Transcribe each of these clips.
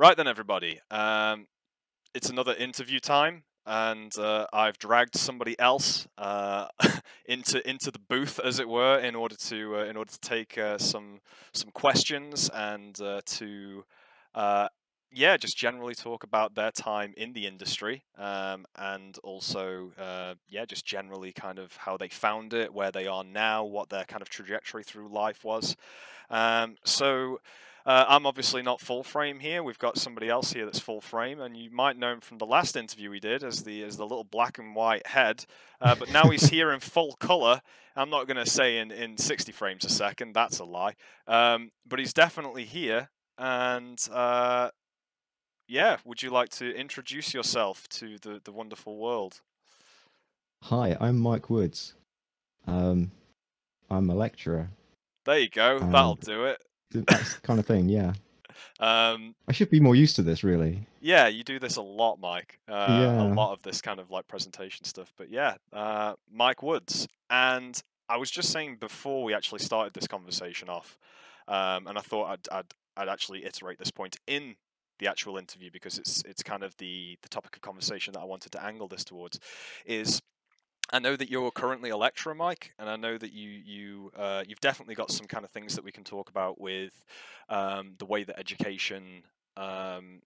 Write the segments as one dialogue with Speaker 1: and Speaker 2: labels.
Speaker 1: Right then, everybody. Um, it's another interview time, and uh, I've dragged somebody else uh, into into the booth, as it were, in order to uh, in order to take uh, some some questions and uh, to uh, yeah, just generally talk about their time in the industry, um, and also yeah, just generally kind of how they found it, where they are now, what their kind of trajectory through life was. Um, so. Uh, I'm obviously not full frame here. We've got somebody else here that's full frame, and you might know him from the last interview we did as the as the little black and white head. Uh, but now he's here in full color. I'm not going to say in, in 60 frames a second. That's a lie. Um, but he's definitely here, and uh, yeah, would you like to introduce yourself to the the wonderful world?
Speaker 2: Hi, I'm Mike Woods. Um, I'm a lecturer.
Speaker 1: There you go. That'll do it.
Speaker 2: That's the kind of thing, yeah.
Speaker 1: Um,
Speaker 2: I should be more used to this, really.
Speaker 1: yeah, you do this a lot, Mike. Uh, a lot of this kind of like presentation stuff. But yeah, uh, Mike Woods. And I was just saying before we actually started this conversation off, um, and I thought I'd, I'd I'd actually iterate this point in the actual interview because it's it's kind of the the topic of conversation that I wanted to angle this towards. Is I know that you're currently a lecturer, Mike, and I know that you you uh, you've definitely got some kind of things that we can talk about with um, the way that education. Um,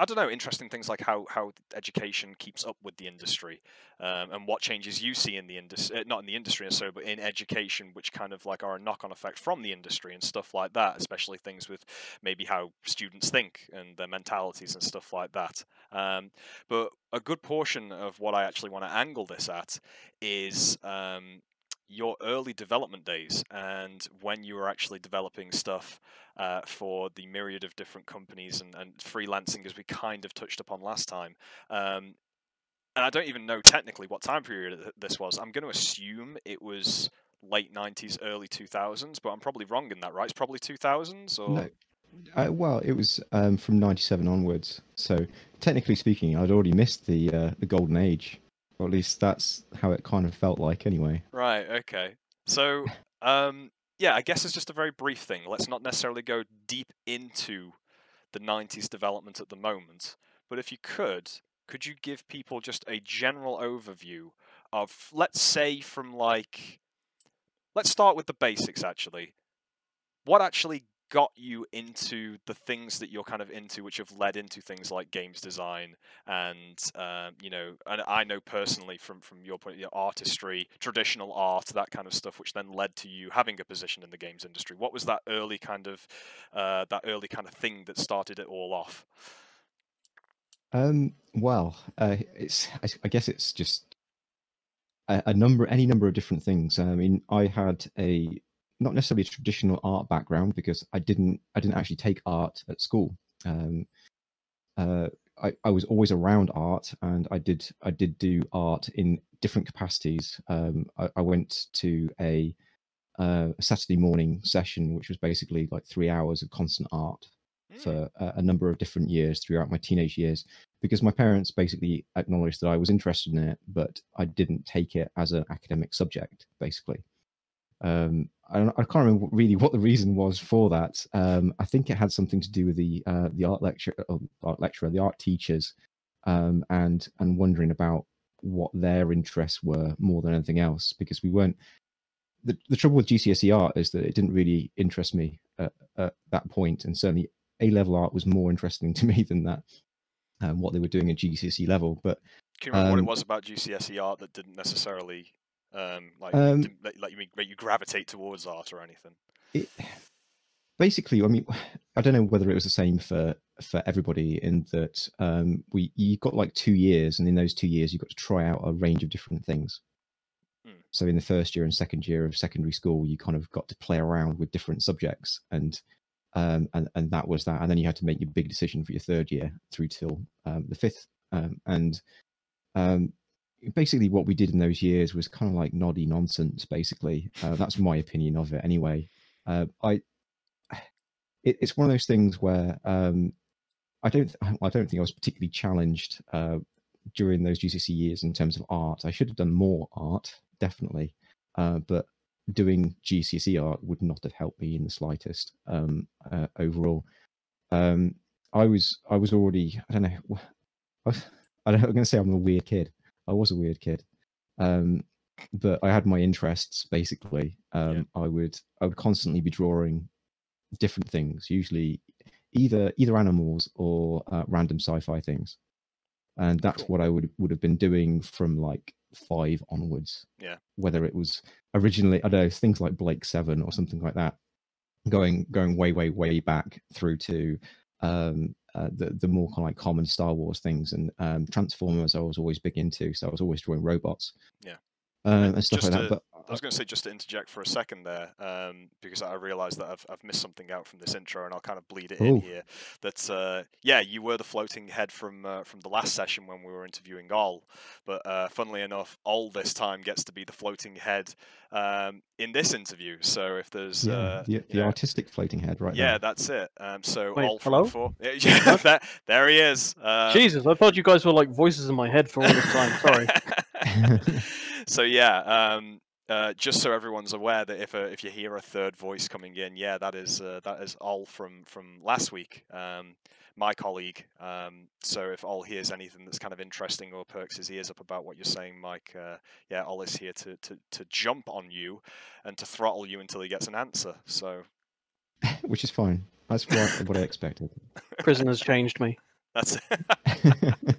Speaker 1: I don't know, interesting things like how how education keeps up with the industry, um, and what changes you see in the industry, not in the industry necessarily, but in education, which kind of like are a knock-on effect from the industry and stuff like that. Especially things with maybe how students think and their mentalities and stuff like that. Um, but a good portion of what I actually want to angle this at is um, your early development days and when you were actually developing stuff uh, for the myriad of different companies and, and freelancing, as we kind of touched upon last time. Um, and I don't even know technically what time period this was. I'm going to assume it was late 90s, early 2000s, but I'm probably wrong in that, right? It's probably 2000s or.
Speaker 2: No, uh, well, it was um, from '97 onwards. So technically speaking, I'd already missed the uh, the golden age, or at least that's how it kind of felt like, anyway.
Speaker 1: Right. Okay. So, um, yeah, I guess it's just a very brief thing. Let's not necessarily go deep into the 90s development at the moment, but if you could, could you give people just a general overview of, let's say, from like, let's start with the basics actually. What actually got you into the things that you're kind of into, which have led into things like games design and um, you know, and I know personally from from your point, your artistry, traditional art, that kind of stuff, which then led to you having a position in the games industry. What was that early kind of uh, that early kind of thing that started it all off?
Speaker 2: Um, well, uh, it's I guess it's just a, a number, any number of different things. I mean, I had a not necessarily a traditional art background because I didn't I didn't actually take art at school. Um, uh, I, I was always around art, and I did I did do art in different capacities. Um, I, I went to a, uh, a Saturday morning session, which was basically like three hours of constant art
Speaker 1: Mm,
Speaker 2: for a, a number of different years throughout my teenage years because my parents basically acknowledged that I was interested in it, but I didn't take it as an academic subject, basically. Um, I, don't- I can't remember really what the reason was for that. Um, I think it had something to do with the uh, the art lecture, uh, art lecturer, the art teachers, um, and and wondering about what their interests were more than anything else, because we weren't. The, the trouble with GCSE art is that it didn't really interest me at, at that point, and certainly A level art was more interesting to me than that. Um, what they were doing at GCSE level, but
Speaker 1: Can you remember what
Speaker 2: um,
Speaker 1: it was about GCSE art that didn't necessarily um, like
Speaker 2: um,
Speaker 1: let you make you gravitate towards art or anything?
Speaker 2: it basically i mean i don't know whether it was the same for for everybody in that um we you got like two years and in those two years you got to try out a range of different things
Speaker 1: Hmm.
Speaker 2: so in the first year and second year of secondary school you kind of got to play around with different subjects and um and and that was that and then you had to make your big decision for your third year through till um, the fifth um and um basically what we did in those years was kind of like noddy nonsense basically uh, that's my opinion of it anyway uh, i it, it's one of those things where um, I don't I don't think I was particularly challenged uh, during those GCSE years in terms of art. I should have done more art, definitely, uh, but doing GCSE art would not have helped me in the slightest um, uh, overall. Um, I was I was already I don't know I, was, I'm going to say I'm a weird kid. I was a weird kid, um, but I had my interests basically. Um, I would I would constantly be drawing different things, usually either either animals or uh, random sci-fi things, and that's
Speaker 1: Cool.
Speaker 2: what I would would have been doing from like five onwards.
Speaker 1: Yeah.
Speaker 2: Whether it was originally I don't know things like Blake Seven or something like that, going going way way way back through to um, uh, the the more kind of like common Star Wars things and um, Transformers. I was always big into, so I was always drawing robots.
Speaker 1: Yeah.
Speaker 2: Um, and stuff
Speaker 1: just
Speaker 2: like that. But
Speaker 1: I was going to say just to interject for a second there, um, because I realised that I've, I've missed something out from this intro, and I'll kind of bleed it in
Speaker 2: Oh.
Speaker 1: here. That uh, yeah, you were the floating head from uh, from the last session when we were interviewing Ol, but uh, funnily enough, Ol this time gets to be the floating head um, in this interview. So if there's
Speaker 2: yeah,
Speaker 1: uh,
Speaker 2: the, the
Speaker 1: yeah,
Speaker 2: artistic floating head, right?
Speaker 1: yeah,
Speaker 2: there.
Speaker 1: that's it. Um, so
Speaker 3: Wait,
Speaker 1: Ol from
Speaker 3: hello?
Speaker 1: before, yeah, yeah, there, there he is. Uh,
Speaker 3: Jesus, I thought you guys were like voices in my head for all this time. Sorry.
Speaker 1: so yeah, um, uh, just so everyone's aware that if a, if you hear a third voice coming in, yeah, that is uh, that is Ol from from last week, um, my colleague. Um, so if Ol hears anything that's kind of interesting or perks his ears up about what you're saying, Mike, uh, yeah, Ol is here to, to to jump on you and to throttle you until he gets an answer. So
Speaker 2: which is fine. That's what what I expected.
Speaker 3: Prison has changed me.
Speaker 1: that's it.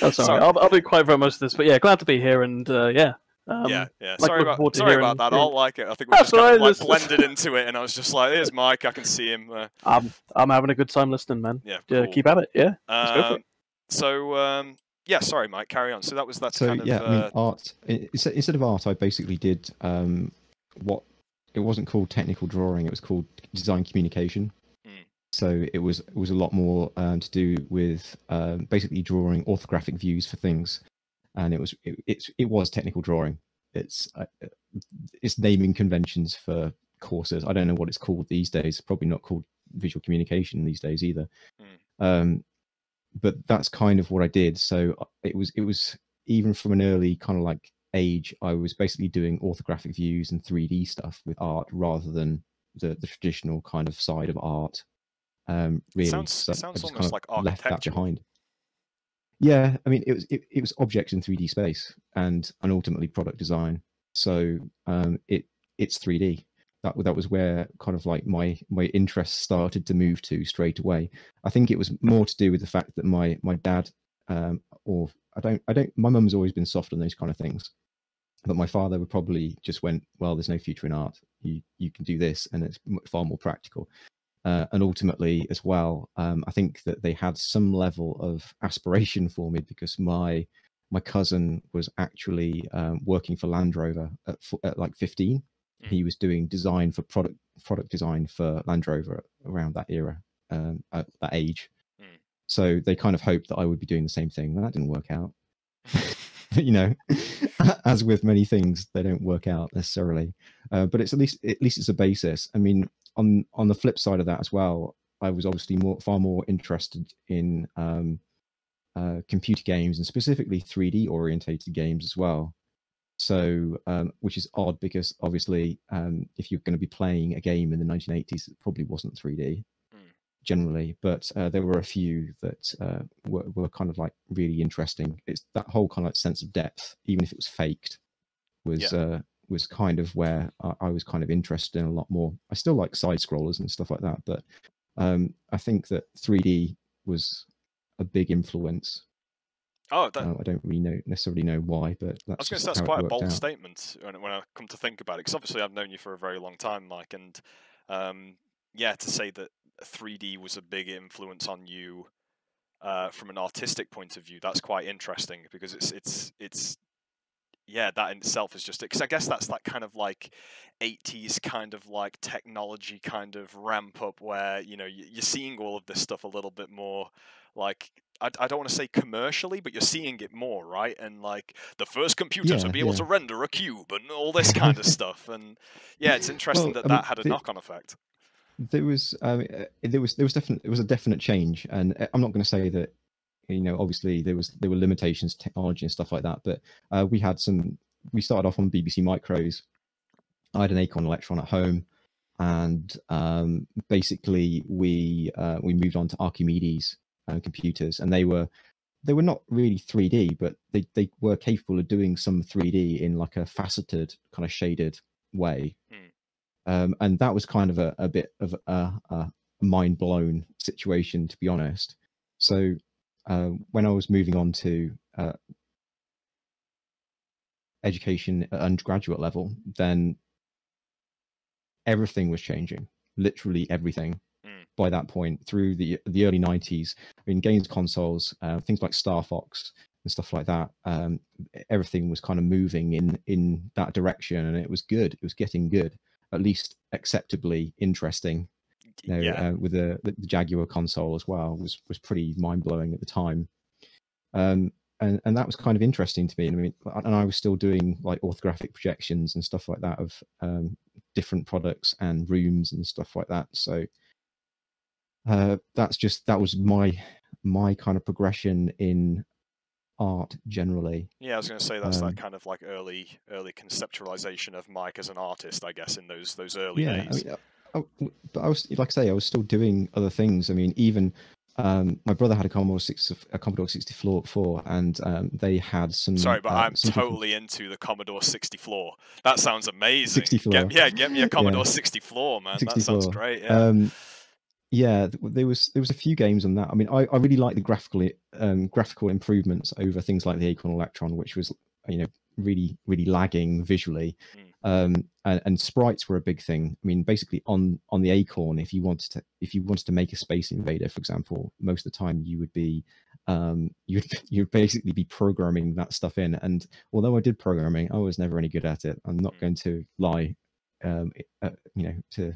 Speaker 3: That's all
Speaker 1: Sorry.
Speaker 3: right. I'll, I'll be quiet for most of this, but yeah, glad to be here and uh, yeah. Um,
Speaker 1: yeah, yeah.
Speaker 3: like,
Speaker 1: sorry about sorry about that. I'll like it. I think we
Speaker 3: That's
Speaker 1: just kind of like
Speaker 3: this- this-
Speaker 1: blended into it, and I was just like, "Here's Mike. I can see him." Uh,
Speaker 3: I'm I'm having a good time listening, man.
Speaker 1: yeah,
Speaker 3: Yeah,
Speaker 1: cool.
Speaker 3: keep at it. Yeah. Let's go for it.
Speaker 1: Um, so um, yeah, sorry, Mike. Carry on. So that was that
Speaker 2: so
Speaker 1: kind of.
Speaker 2: yeah, I mean,
Speaker 1: uh,
Speaker 2: art. i- instead instead of art, I basically did um, what it wasn't called technical drawing; it was called design communication.
Speaker 1: Mm.
Speaker 2: So it was it was a lot more um, to do with um, basically drawing orthographic views for things, and it was it, it's it was technical drawing. It's uh, it's naming conventions for courses. I don't know what it's called these days. Probably not called visual communication these days either. Um, but that's kind of what I did. So uh, it was it was even from an early kind of like age, I was basically doing orthographic views and 3D stuff with art rather than the the traditional kind of side of art. Um, really,
Speaker 1: sounds-
Speaker 2: So
Speaker 1: it sounds almost like
Speaker 2: left that behind. Yeah, I mean, it was it, it was objects in 3D space and and ultimately product design. So um, it it's 3D. That that was where kind of like my my interest started to move to straight away. I think it was more to do with the fact that my my dad, um, or I don't I don't my mum's always been soft on those kind of things, but my father would probably just went, well, there's no future in art. You you can do this, and it's far more practical. Uh, and ultimately, as well, um, I think that they had some level of aspiration for me because my my cousin was actually um, working for Land Rover at, at like 15.
Speaker 1: Mm.
Speaker 2: He was doing design for product product design for Land Rover around that era, um, at that age.
Speaker 1: Mm.
Speaker 2: So they kind of hoped that I would be doing the same thing. That didn't work out. you know, as with many things, they don't work out necessarily. Uh, but it's at least at least it's a basis. I mean, on on the flip side of that as well, I was obviously more far more interested in um, uh, computer games and specifically 3D orientated games as well. So, um, which is odd because obviously, um, if you're going to be playing a game in the 1980s, it probably wasn't 3D
Speaker 1: Mm.
Speaker 2: generally, but uh, there were a few that uh, were, were kind of like really interesting. It's that whole kind of like sense of depth, even if it was faked, was uh, was kind of where I, I was kind of interested in a lot more. I still like side scrollers and stuff like that, but um, I think that 3D was a big influence.
Speaker 1: oh, that,
Speaker 2: Uh, I don't really know necessarily know why, but
Speaker 1: I
Speaker 2: that's
Speaker 1: was going to say that's quite a bold
Speaker 2: out.
Speaker 1: statement when, when I come to think about it, because obviously I've known you for a very long time, Mike, and um, yeah, to say that 3D was a big influence on you uh, from an artistic point of view, that's quite interesting because it's it's it's yeah, that in itself is just because I guess that's that kind of like 80s kind of like technology kind of ramp up where you know you're seeing all of this stuff a little bit more like I, I don't want to say commercially, but you're seeing it more, right? And like the first computer to
Speaker 2: Yeah,
Speaker 1: be able
Speaker 2: yeah.
Speaker 1: to render a cube and all this kind of stuff. And yeah, it's interesting
Speaker 2: Well,
Speaker 1: that
Speaker 2: I mean,
Speaker 1: that had a
Speaker 2: the-
Speaker 1: knock-on effect.
Speaker 2: there was um, there was there was definitely it was a definite change and uh, i'm not going to say that you know obviously there was there were limitations technology and stuff like that but uh, we had some we started off on bbc micros i had an acorn electron at home and um, basically we uh, we moved on to Archimedes uh, computers, and they were they were not really 3D, but they they were capable of doing some 3D in like a faceted kind of shaded way.
Speaker 1: Hmm.
Speaker 2: Um, and that was kind of a, a bit of a, a mind blown situation, to be honest. So uh, when I was moving on to uh, education at undergraduate level, then everything was changing, literally everything.
Speaker 1: Mm.
Speaker 2: By that point, through the the early '90s, I mean, games consoles, uh, things like Star Fox and stuff like that, um, everything was kind of moving in in that direction, and it was good. It was getting good, at least acceptably interesting. You know,
Speaker 1: yeah.
Speaker 2: uh, with the, the Jaguar console as well was was pretty mind blowing at the time. Um, and and that was kind of interesting to me. And I mean, and I was still doing like orthographic projections and stuff like that of um, different products and rooms and stuff like that. So uh, that's just that was my my kind of progression in art generally.
Speaker 1: Yeah, I was going to say that's
Speaker 2: Um,
Speaker 1: that kind of like early, early conceptualization of Mike as an artist, I guess, in those those early
Speaker 2: yeah, I
Speaker 1: days.
Speaker 2: mean, uh, I- but I was like I say, I was still doing other things. I mean, even um, my brother had a Commodore six, a Commodore sixty four, and um, they had some.
Speaker 1: Sorry, but
Speaker 2: uh,
Speaker 1: I'm totally into the Commodore 64. floor. That sounds amazing.
Speaker 2: 64.
Speaker 1: Get, yeah, get me a Commodore
Speaker 2: Yeah.
Speaker 1: 64, floor, man. That sounds great. Yeah.
Speaker 2: Um, yeah, there was there was a few games on that. I mean, I, I really like the graphical um, graphical improvements over things like the Acorn Electron, which was you know really really lagging visually,
Speaker 1: Mm.
Speaker 2: Um, and, and sprites were a big thing. I mean, basically on on the Acorn, if you wanted to if you wanted to make a Space Invader, for example, most of the time you would be um, you'd you'd basically be programming that stuff in. And although I did programming, I was never any good at it. I'm not
Speaker 1: Mm.
Speaker 2: going to lie. Um, uh, you know, to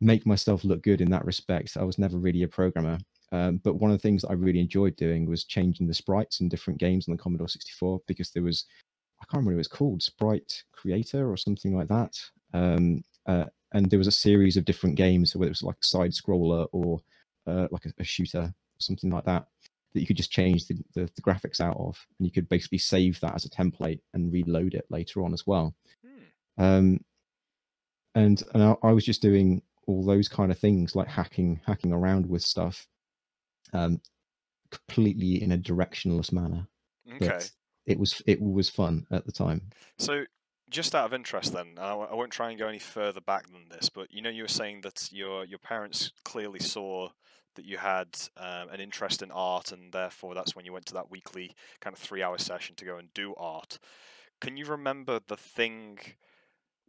Speaker 2: make myself look good in that respect. I was never really a programmer. Um, but one of the things I really enjoyed doing was changing the sprites in different games on the Commodore 64 because there was, I can't remember what it was called, Sprite Creator or something like that. Um, uh, and there was a series of different games, whether it was like a side scroller or uh, like a, a shooter or something like that, that you could just change the, the, the graphics out of. And you could basically save that as a template and reload it later on as well.
Speaker 1: Hmm.
Speaker 2: Um, and and I, I was just doing all those kind of things like hacking hacking around with stuff um completely in a directionless manner
Speaker 1: Okay.
Speaker 2: but it was it was fun at the time
Speaker 1: So, just out of interest, then, I, won't try and go any further back than this, but you know, you were saying that your your parents clearly saw that you had um, an interest in art, and therefore that's when you went to that weekly kind of three-hour session to go and do art. Can you remember the thing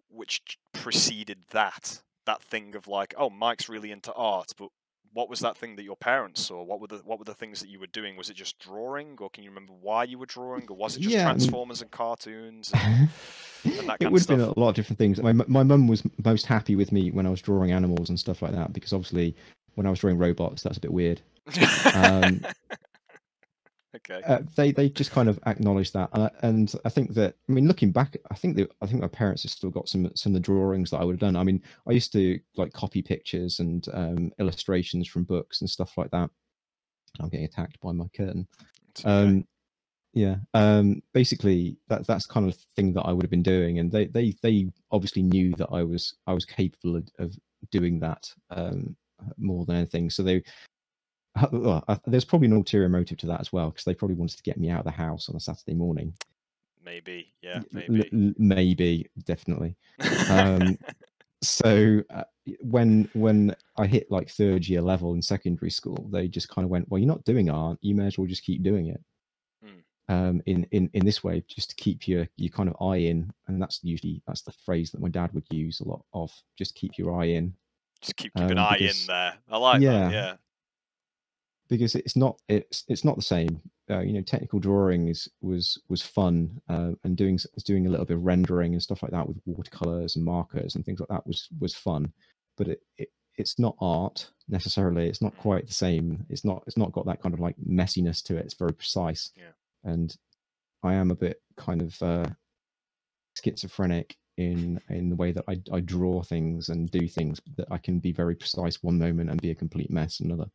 Speaker 1: which preceded that? That thing of like, oh, Mike's really into art, but what was that thing that your parents saw? What were the what were the things that you were doing? Was it just drawing, or can you remember why you were drawing, or was it just
Speaker 2: Yeah, I mean-
Speaker 1: Transformers and cartoons? And,
Speaker 2: it
Speaker 1: kind
Speaker 2: would
Speaker 1: of
Speaker 2: have been a lot of different things my my mum was most happy with me when i was drawing animals and stuff like that because obviously when i was drawing robots that's a bit weird um,
Speaker 1: okay.
Speaker 2: uh, they they just kind of acknowledged that, uh, and I think that I mean, looking back, I think that I think my parents have still got some some of the drawings that I would have done. I mean, I used to like copy pictures and um, illustrations from books and stuff like that. I'm getting attacked by my curtain.
Speaker 1: Okay.
Speaker 2: Um, yeah. Um, basically, that that's kind of thing that I would have been doing, and they they they obviously knew that I was I was capable of, of doing that um, more than anything. So they. Well, uh, there's probably an ulterior motive to that as well, because they probably wanted to get me out of the house on a Saturday morning.
Speaker 1: maybe. Yeah. Maybe.
Speaker 2: l- maybe, definitely. um, so uh, when when I hit like third year level in secondary school, they just kind of went, "Well, you're not doing art. You may as well just keep doing it."
Speaker 1: Hmm.
Speaker 2: Um, in in in this way, just to keep your your kind of eye in, and that's usually that's the phrase that my dad would use a lot of. Just keep your eye in,
Speaker 1: Just keep keep an
Speaker 2: um,
Speaker 1: eye
Speaker 2: because-
Speaker 1: in there. I like
Speaker 2: yeah.
Speaker 1: that. Yeah.
Speaker 2: Because it's not it's it's not the same. Uh, you know, technical drawing is was was fun, uh, and doing doing a little bit of rendering and stuff like that with watercolors and markers and things like that was was fun. But it, it it's not art necessarily. It's not quite the same. It's not it's not got that kind of like messiness to it. It's very precise.
Speaker 1: Yeah.
Speaker 2: And I am a bit kind of uh, schizophrenic in in the way that I, I draw things and do things that I can be very precise one moment and be a complete mess another.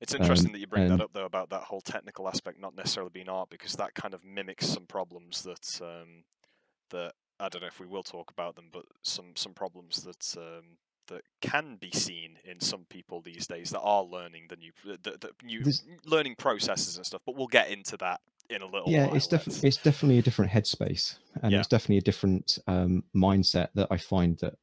Speaker 1: It's interesting
Speaker 2: Um,
Speaker 1: that you bring
Speaker 2: and-
Speaker 1: that up though about that whole technical aspect not necessarily being art because that kind of mimics some problems that um, that I don't know if we will talk about them, but some some problems that um, that can be seen in some people these days that are learning the new the, the new
Speaker 2: There's-
Speaker 1: learning processes and stuff. But we'll get into that in a little
Speaker 2: yeah
Speaker 1: while.
Speaker 2: it's definitely it's definitely a different headspace and
Speaker 1: Yeah.
Speaker 2: it's definitely a different um, mindset that i find that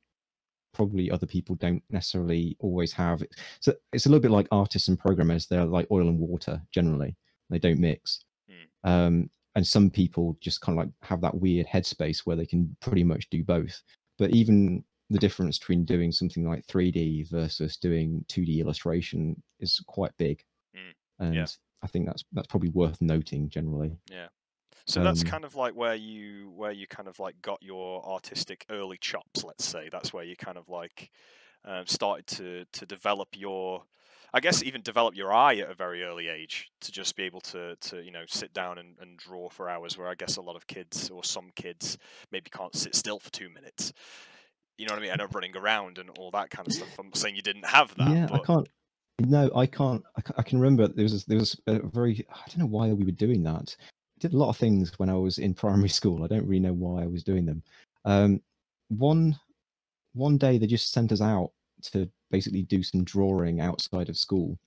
Speaker 2: probably other people don't necessarily always have. So it's a little bit like artists and programmers they're like oil and water generally they don't mix.
Speaker 1: Hmm.
Speaker 2: um, and some people just kind of like have that weird headspace where they can pretty much do both. But even the difference between doing something like 3d versus doing 2d illustration is quite big.
Speaker 1: Mm,
Speaker 2: and
Speaker 1: yeah.
Speaker 2: i think that's that's probably worth noting generally
Speaker 1: So that's
Speaker 2: Um,
Speaker 1: kind of like where you where you kind of like got your artistic early chops. Let's say that's where you kind of like um, started to to develop your, I guess even develop your eye at a very early age to just be able to to you know sit down and, and draw for hours. Where I guess a lot of kids or some kids maybe can't sit still for two minutes. You know what I mean? And are running around and all that kind of stuff. I'm saying you didn't have that.
Speaker 2: yeah,
Speaker 1: but
Speaker 2: I can't. No, I can't. I, I can remember there was there was a very. I don't know why we were doing that. Did a lot of things when I was in primary school. I don't really know why I was doing them. Um, one one day they just sent us out to basically do some drawing outside of school,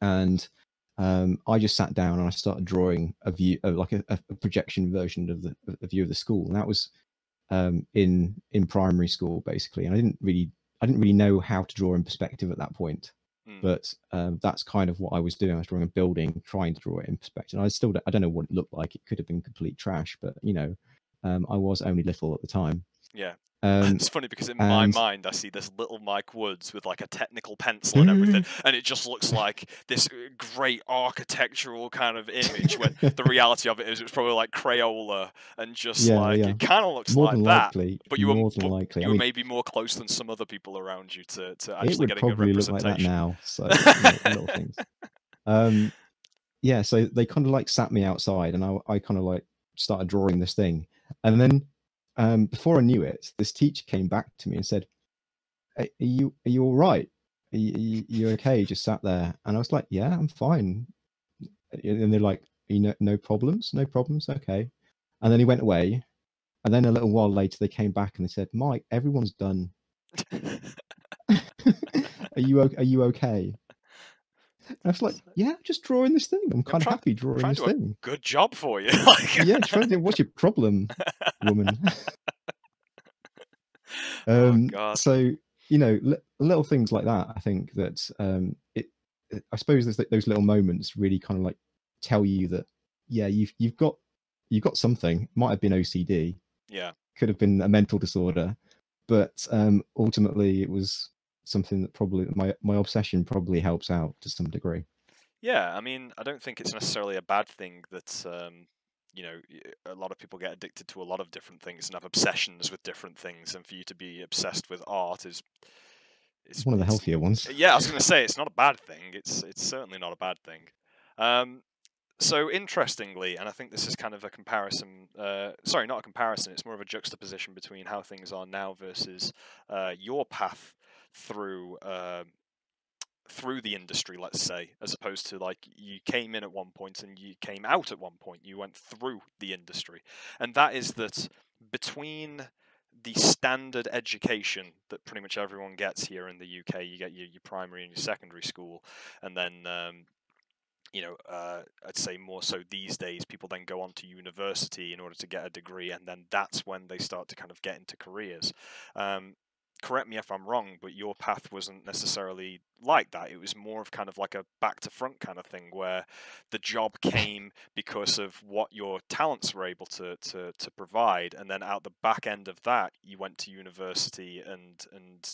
Speaker 2: and um, I just sat down and I started drawing a view, uh, like a, a projection version of the a view of the school, and that was um, in in primary school basically. And I didn't really I didn't really know how to draw in perspective at that point,
Speaker 1: Mm.
Speaker 2: but um, that's kind of what I was doing. I was drawing a building, trying to draw it in perspective. And I still don't, I don't know what it looked like. It could have been complete trash, but you know, um, I was only little at the time.
Speaker 1: yeah,
Speaker 2: Um,
Speaker 1: it's funny because in my mind I see this little Mike Woods with like a technical pencil and everything, and it just looks like this uh, great architectural kind of image. When the reality of it is, it's probably like Crayola and just
Speaker 2: Yeah,
Speaker 1: like
Speaker 2: yeah.
Speaker 1: it kind of looks
Speaker 2: more
Speaker 1: like
Speaker 2: than
Speaker 1: that.
Speaker 2: likely,
Speaker 1: But you were
Speaker 2: more than likely.
Speaker 1: you
Speaker 2: I
Speaker 1: were
Speaker 2: mean,
Speaker 1: maybe more close than some other people around you to, to
Speaker 2: it
Speaker 1: actually
Speaker 2: would
Speaker 1: getting a
Speaker 2: probably look like that
Speaker 1: representation.
Speaker 2: now. So you know, little things. Um, yeah, so they kind of like sat me outside, and I, I kind of like started drawing this thing, and then um, before I knew it, this teacher came back to me and said, "Are are you are you all right? Are you, are you, you okay?" Just sat there, and I was like, "Yeah, I'm fine." And they're like, "You know, no problems, no problems, okay." And then he went away, and then a little while later, they came back and they said, "Mike, everyone's done. are you are you okay?" And I was like, "Yeah, just drawing this thing. I'm kind of happy drawing
Speaker 1: trying
Speaker 2: this thing."
Speaker 1: Good job for you. like,
Speaker 2: yeah, trying to what's your problem, woman?
Speaker 1: oh
Speaker 2: um,
Speaker 1: God.
Speaker 2: so you know, li- little things like that. I think that um, it. it- I suppose there's, those little moments really kind of like tell you that yeah, you've you've got you've got something. Might have been OCD,
Speaker 1: Yeah.
Speaker 2: could have been a mental disorder, but um, ultimately it was something that probably my my obsession probably helps out to some degree.
Speaker 1: Yeah, I mean, I don't think it's necessarily a bad thing that um, you know a lot of people get addicted to a lot of different things and have obsessions with different things, and for you to be obsessed with art is
Speaker 2: It's one of the healthier ones.
Speaker 1: Yeah, I was going to say it's not a bad thing. It's it's certainly not a bad thing. Um, so interestingly, and I think this is kind of a comparison. Uh, sorry, not a comparison. It's more of a juxtaposition between how things are now versus uh, your path through um through the industry. Let's say, as opposed to like you came in at one point and you came out at one point. You went through the industry, and that is that between the standard education that pretty much everyone gets here in the UK. You get your, your primary and your secondary school, and then um, you know, uh, I'd say more so these days, people then go on to university in order to get a degree, and then that's when they start to kind of get into careers. Um, correct me if I'm wrong, but your path wasn't necessarily like that. It was more of kind of like a back to front kind of thing where the job came because of what your talents were able to, to, to provide. And then out the back end of that, you went to university and, and,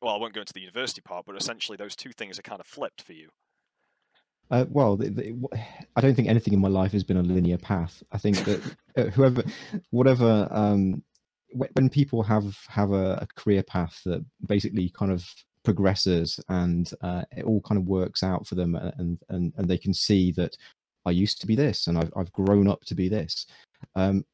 Speaker 1: well, I won't go into the university part, but essentially those two things are kind of flipped for you.
Speaker 2: Uh, well, the, the, I don't think anything in my life has been a linear path. I think that uh, whoever, whatever, um, when people have have a, a career path that basically kind of progresses and uh, it all kind of works out for them, and and and they can see that I used to be this and I've I've grown up to be this. Um,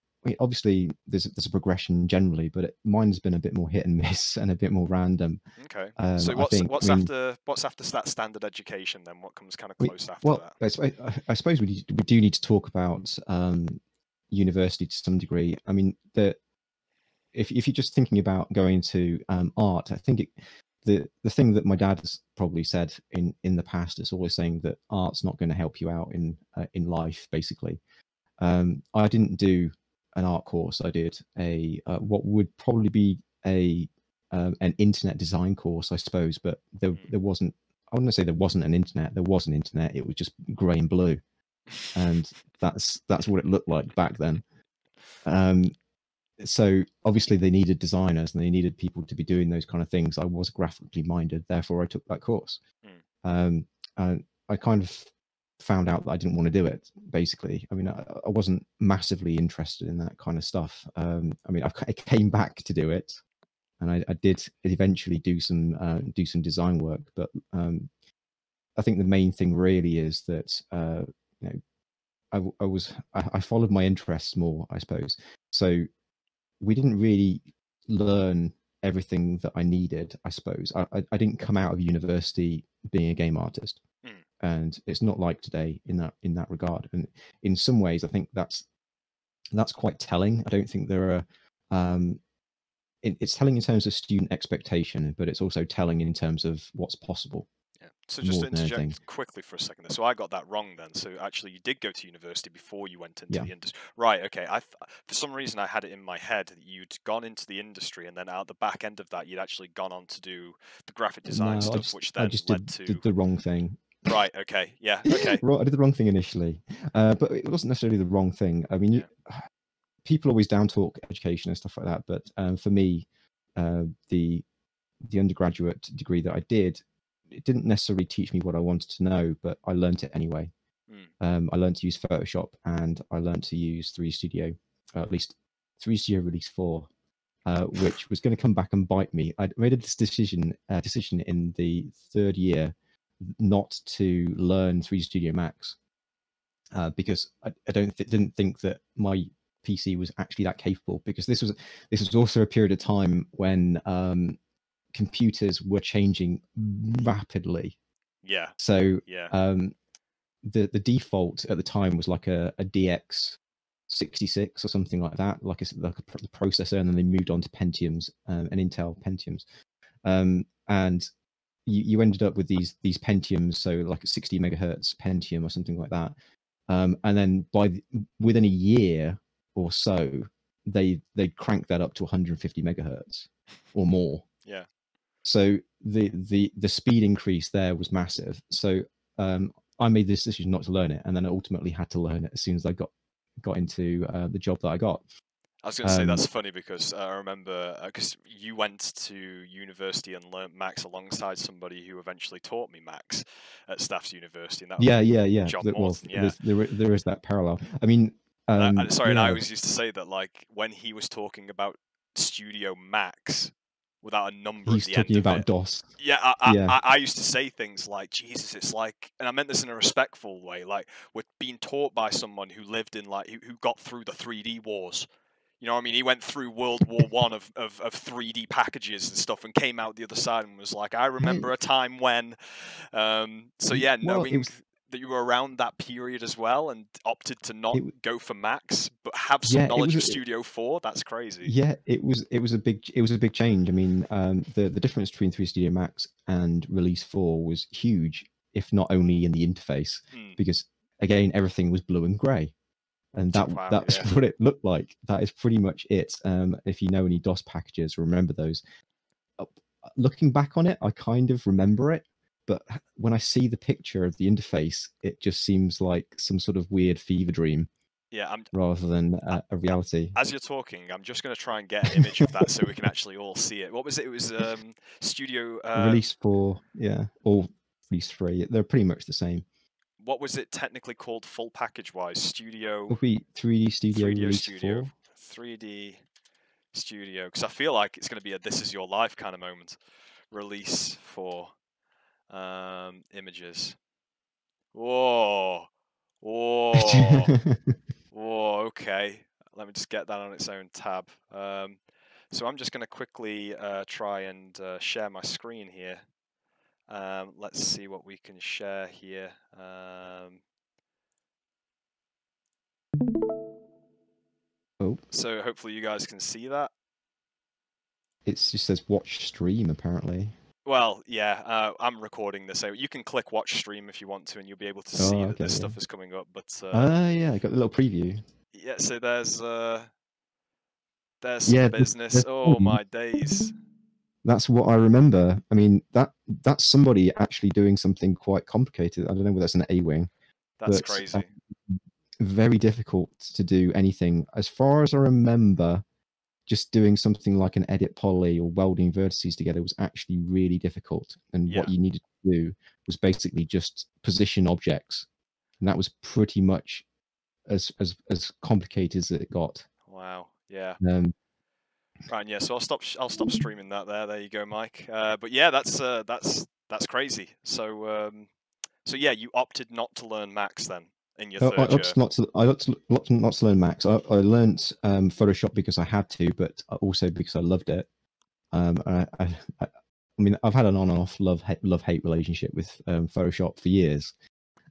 Speaker 2: obviously, there's there's a progression generally, but it, mine's been a bit more hit and miss and a bit more random.
Speaker 1: Okay.
Speaker 2: Um,
Speaker 1: so what's
Speaker 2: think-
Speaker 1: what's
Speaker 2: I mean-
Speaker 1: after what's after that standard education then? What comes kind of
Speaker 2: We-
Speaker 1: close after
Speaker 2: well,
Speaker 1: that?
Speaker 2: I, I- I suppose we, we do need to talk about um, university to some degree. I mean, the if if you're just thinking about going to um, art, I think it, the the thing that my dad has probably said in in the past is always saying that art's not going to help you out in uh, in life. Basically, um, I didn't do an art course. I did a uh, what would probably be a um, an internet design course, I suppose, but there
Speaker 1: Mm.
Speaker 2: there wasn't. I wouldn't say there wasn't an internet. There was an internet. It was just grey and blue, and that's that's what it looked like back then. Um, so obviously they needed designers and they needed people to be doing those kind of things. I was graphically minded, therefore I took that course.
Speaker 1: Mm.
Speaker 2: Um, and I kind of found out that I didn't want to do it. Basically, I mean, I, I wasn't massively interested in that kind of stuff. Um, I mean, I, I came back to do it, and I, I did eventually do some uh, do some design work. But um, I think the main thing really is that uh, you know I, I was I, I followed my interests more, I suppose. So we didn't really learn everything that I needed. I suppose I, I, I didn't come out of university being a game artist,
Speaker 1: Mm.
Speaker 2: and it's not like today in that in that regard. And in some ways, I think that's that's quite telling. I don't think there are. Um, it, it's telling in terms of student expectation, but it's also telling in terms of what's possible.
Speaker 1: Yeah. So just to
Speaker 2: than anything.
Speaker 1: interject quickly for a second there. So I got that wrong then. So actually you did go to university before you went into
Speaker 2: Yeah.
Speaker 1: the industry. Right, okay. I for some reason I had it in my head that you'd gone into the industry and then out the back end of that you'd actually gone on to do the graphic design
Speaker 2: No, I
Speaker 1: stuff
Speaker 2: just,
Speaker 1: which
Speaker 2: I
Speaker 1: then
Speaker 2: just
Speaker 1: led
Speaker 2: did,
Speaker 1: to
Speaker 2: did the wrong thing.
Speaker 1: Right, okay. Yeah, okay.
Speaker 2: I did the wrong thing initially, uh, but it wasn't necessarily the wrong thing. I mean, you, people always down talk education and stuff like that, but um, for me, uh, the the undergraduate degree that I did, it didn't necessarily teach me what I wanted to know, but I learned it anyway.
Speaker 1: Mm.
Speaker 2: Um, I learned to use Photoshop and I learned to use 3 Studio, uh, at least 3 Studio Release 4, uh, which was going to come back and bite me. I made a decision uh, decision in the third year not to learn 3 Studio Max uh, because I, I don't th- didn't think that my PC was actually that capable. Because this was this was also a period of time when um, computers were changing rapidly.
Speaker 1: Yeah,
Speaker 2: So
Speaker 1: yeah.
Speaker 2: um, the the default at the time was like a, a DX 66 or something like that, like a, s- like a pr- the processor, and then they moved on to Pentiums um, and Intel Pentiums, um, and you, you ended up with these these Pentiums, so like a 60 megahertz Pentium or something like that, um, and then by the, within a year or so, they they cranked that up to 150 megahertz or more.
Speaker 1: Yeah.
Speaker 2: So the the the speed increase there was massive. So um, I made this decision not to learn it, and then I ultimately had to learn it as soon as I got got into uh, the job that I got.
Speaker 1: I was going to say
Speaker 2: Um,
Speaker 1: that's funny because uh, I remember because you went to university and learnt Max alongside somebody who eventually taught me Max at Staffs University, and that was
Speaker 2: Yeah, yeah, yeah.
Speaker 1: John
Speaker 2: th- well,
Speaker 1: yeah.
Speaker 2: there's- there there is that parallel. I mean, um,
Speaker 1: and sorry, and I
Speaker 2: yeah,
Speaker 1: always used to say that like when he was talking about Studio Max without a number
Speaker 2: he's
Speaker 1: at the end
Speaker 2: talking
Speaker 1: of
Speaker 2: about. DOS.
Speaker 1: Yeah, I, I,
Speaker 2: Yeah.
Speaker 1: I, I used to say things like, Jesus, it's like, and I meant this in a respectful way, like we're being taught by someone who lived in like who, who got through the 3D wars. You know what I mean? He went through World War One of, of, of 3D packages and stuff and came out the other side and was like, I remember a time when. Um, so yeah,
Speaker 2: well,
Speaker 1: knowing
Speaker 2: was-
Speaker 1: that you were around that period as well and opted to not
Speaker 2: It
Speaker 1: go for Max but have some
Speaker 2: Yeah,
Speaker 1: knowledge of
Speaker 2: was a-
Speaker 1: Studio 4, that's crazy.
Speaker 2: Yeah, it was it was a big it was a big change. I mean, um, the the difference between 3 Studio Max and Release 4 was huge, if not only in the interface,
Speaker 1: Mm,
Speaker 2: because again everything was blue and grey, and that
Speaker 1: Wow,
Speaker 2: that's
Speaker 1: yeah.
Speaker 2: what it looked like. That is pretty much it. Um, if you know any DOS packages, remember those. Looking back on it, I kind of remember it, but when I see the picture of the interface, it just seems like some sort of weird fever dream
Speaker 1: Yeah, I'm,
Speaker 2: rather than a, a reality.
Speaker 1: as you're talking, I'm just going to try and get an image of that so we can actually all see it. What was it? It was um, Studio. Uh,
Speaker 2: release four, yeah, or release three. They're pretty much the same.
Speaker 1: What was it technically called, full package wise? Studio.
Speaker 2: It'll be 3D Studio
Speaker 1: 3D
Speaker 2: Release
Speaker 1: Studio.
Speaker 2: 4.
Speaker 1: 3D Studio. Because I feel like it's going to be a "This Is Your Life" kind of moment. Release 4 um, images. Whoa, whoa. Whoa, okay. Let me just get that on its own tab. Um, so I'm just going to quickly uh, try and uh, share my screen here. Um, let's see what we can share here. Um,
Speaker 2: oh,
Speaker 1: so hopefully you guys can see that.
Speaker 2: it just says watch stream apparently.
Speaker 1: Well, yeah, uh, I'm recording this. You can click watch stream if you want to, and you'll be able to
Speaker 2: Oh,
Speaker 1: see that
Speaker 2: okay,
Speaker 1: this
Speaker 2: yeah.
Speaker 1: stuff is coming up. But uh,
Speaker 2: Ah, yeah, I got a little preview.
Speaker 1: yeah, so there's uh, there's some
Speaker 2: Yeah,
Speaker 1: business. oh
Speaker 2: one.
Speaker 1: my days!
Speaker 2: That's what I remember. I mean, that that's somebody actually doing something quite complicated. I don't know whether that's an A wing.
Speaker 1: That's
Speaker 2: But, uh,
Speaker 1: crazy.
Speaker 2: Very difficult to do anything. As far as I remember, just doing something like an edit poly or welding vertices together was actually really difficult. And what you needed to do was basically just position objects, and that was pretty much as as as complicated as it got.
Speaker 1: Wow. Yeah.
Speaker 2: Um,
Speaker 1: Right. and Yeah. So I'll stop. I'll stop streaming that there. There you go, Mike. Uh, but yeah, that's uh, that's that's crazy. So um, so yeah, you opted not to learn Max then in your
Speaker 2: I,
Speaker 1: third
Speaker 2: I
Speaker 1: year.
Speaker 2: not to. I opted not to, not to learn Max. I, I learnt um, Photoshop because I had to, but also because I loved it. Um, I, I, I I mean, I've had an on and off love hate, love hate relationship with um, Photoshop for years,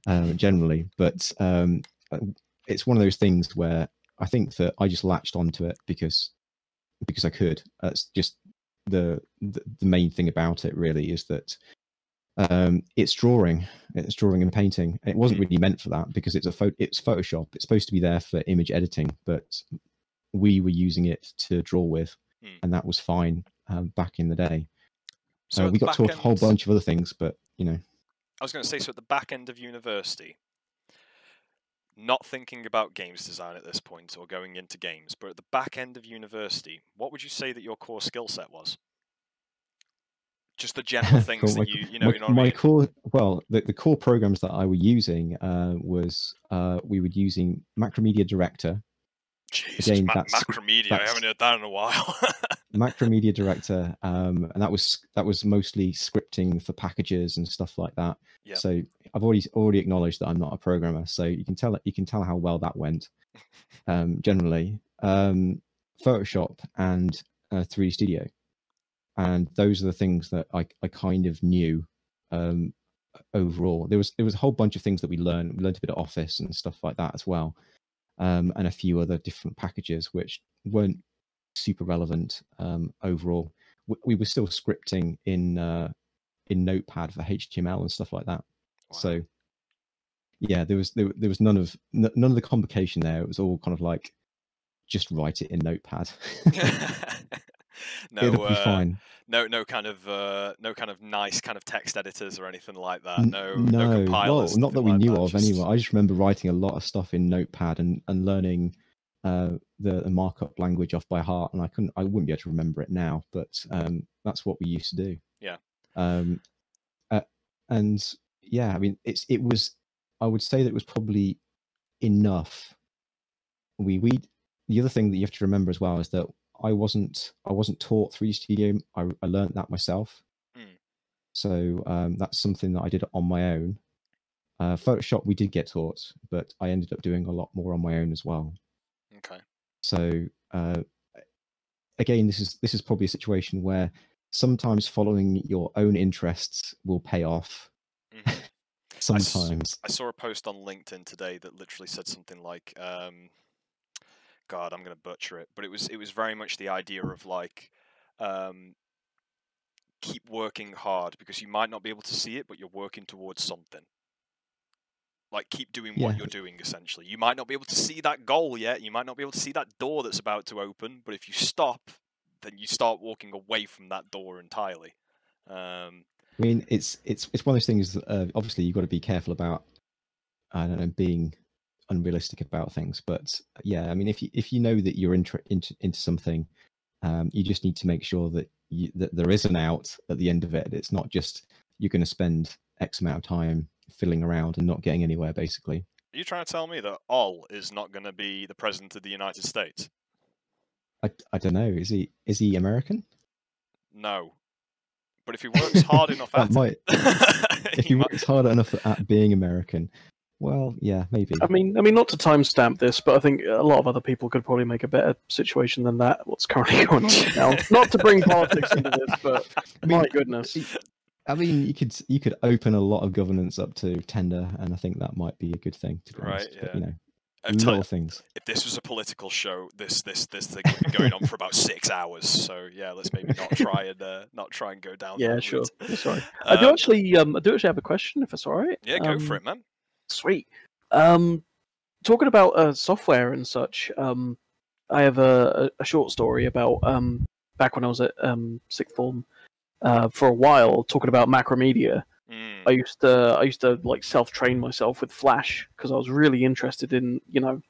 Speaker 2: um, generally. But um, uh, it's one of those things where I think that I just latched onto it because because I could. That's just the, the the main thing about it. Really, is that um, it's drawing, it's drawing and painting. It wasn't
Speaker 1: Mm.
Speaker 2: really meant for that because it's a photo, it's Photoshop. It's supposed to be there for image editing, but we were using it to draw with,
Speaker 1: Mm.
Speaker 2: and that was fine um, back in the day.
Speaker 1: So
Speaker 2: uh, we got taught a whole bunch of other things, but you know,
Speaker 1: I was going to say, so at the back end of university, not thinking about games design at this point or going into games, but at the back end of university, what would you say that your core skill set was? Just the general things
Speaker 2: Cool,
Speaker 1: that
Speaker 2: my-
Speaker 1: you, you know,
Speaker 2: my,
Speaker 1: you know what I mean?
Speaker 2: core well the, the core programs that i were using uh, was uh, we were using macromedia director
Speaker 1: Jesus,
Speaker 2: again,
Speaker 1: ma-
Speaker 2: that's-
Speaker 1: Macromedia, I haven't heard that in a while.
Speaker 2: macromedia director um, and that was that was mostly scripting for packages and stuff like that
Speaker 1: Yep.
Speaker 2: so i've already already acknowledged that i'm not a programmer so you can tell you can tell how well that went um, generally um, photoshop and uh, 3d studio and those are the things that i, I kind of knew um, overall there was there was a whole bunch of things that we learned we learned a bit of office and stuff like that as well um, and a few other different packages which weren't super relevant um, overall. We, we were still scripting in uh, in Notepad for HTML and stuff like that.
Speaker 1: Wow.
Speaker 2: So yeah, there was there, there was none of n- none of the complication there. It was all kind of like just write it in Notepad.
Speaker 1: no,
Speaker 2: It'll be
Speaker 1: uh,
Speaker 2: fine.
Speaker 1: no, no kind of, uh, no kind of nice kind of text editors or anything like that.
Speaker 2: N-
Speaker 1: No, no,
Speaker 2: well, not that we
Speaker 1: like
Speaker 2: knew of
Speaker 1: just-
Speaker 2: anyway. I just remember writing a lot of stuff in Notepad and, and learning uh, the, the markup language off by heart, and I couldn't, I wouldn't be able to remember it now, but um, that's what we used to do.
Speaker 1: Yeah.
Speaker 2: Um, uh, and yeah, I mean, it's it was, I would say that it was probably enough. We we the other thing that you have to remember as well is that I wasn't I wasn't taught 3D Studio. I, I learned that myself.
Speaker 1: Mm.
Speaker 2: So um, that's something that I did on my own. Uh, Photoshop we did get taught, but I ended up doing a lot more on my own as well.
Speaker 1: Okay.
Speaker 2: So uh, again, this is this is probably a situation where sometimes following your own interests will pay off.
Speaker 1: Mhm.
Speaker 2: Sometimes,
Speaker 1: I saw a post on LinkedIn today that literally said something like, um, "God, I'm going to butcher it," but it was it was very much the idea of like, um, keep working hard because you might not be able to see it, but you're working towards something. Like keep doing what
Speaker 2: Yeah.
Speaker 1: you're doing. Essentially, you might not be able to see that goal yet. You might not be able to see that door that's about to open, but if you stop, then you start walking away from that door entirely. Um,
Speaker 2: I mean, it's it's it's one of those things. that, Uh, obviously, you've got to be careful about. I don't know, being unrealistic about things, but yeah, I mean, if you if you know that you're inter- into into something, um, you just need to make sure that you, that there is an out at the end of it. It's not just you're going to spend X amount of time fiddling around and not getting anywhere. Basically,
Speaker 1: Are you trying to tell me that Ol is not going to be the president of the United States?
Speaker 2: I, I don't know. Is he is he American?
Speaker 1: No. But if he works hard enough at
Speaker 2: might
Speaker 1: it,
Speaker 2: if
Speaker 1: he
Speaker 2: he
Speaker 1: might-
Speaker 2: works hard enough at being American. Well, yeah, maybe.
Speaker 3: I mean, I mean, not to timestamp this, but I think a lot of other people could probably make a better situation than that. What's currently going on now? Not to bring politics into this, but
Speaker 2: I mean,
Speaker 3: my goodness.
Speaker 2: I mean, you could you could open a lot of governance up to tender, and I think that might be a good thing to be honest.
Speaker 1: Right,
Speaker 2: But,
Speaker 1: yeah.
Speaker 2: you know,
Speaker 1: I've
Speaker 2: little
Speaker 1: you,
Speaker 2: things.
Speaker 1: if this was a political show, this this this thing would be going on for about six hours. So yeah, let's maybe not try and uh, not try and go down.
Speaker 3: Yeah,
Speaker 1: that
Speaker 3: sure.
Speaker 1: route.
Speaker 3: Sorry. I do
Speaker 1: Um,
Speaker 3: actually, um, I do actually have a question, if that's all right.
Speaker 1: Yeah, go for
Speaker 3: Um,
Speaker 1: it, man.
Speaker 3: Sweet. Um, talking about uh, software and such, um, I have a, a short story about um, back when I was at um, sixth form. Uh, for a while, talking about Macromedia,
Speaker 1: Mm,
Speaker 3: I used to I used to like self train myself with Flash because I was really interested in you know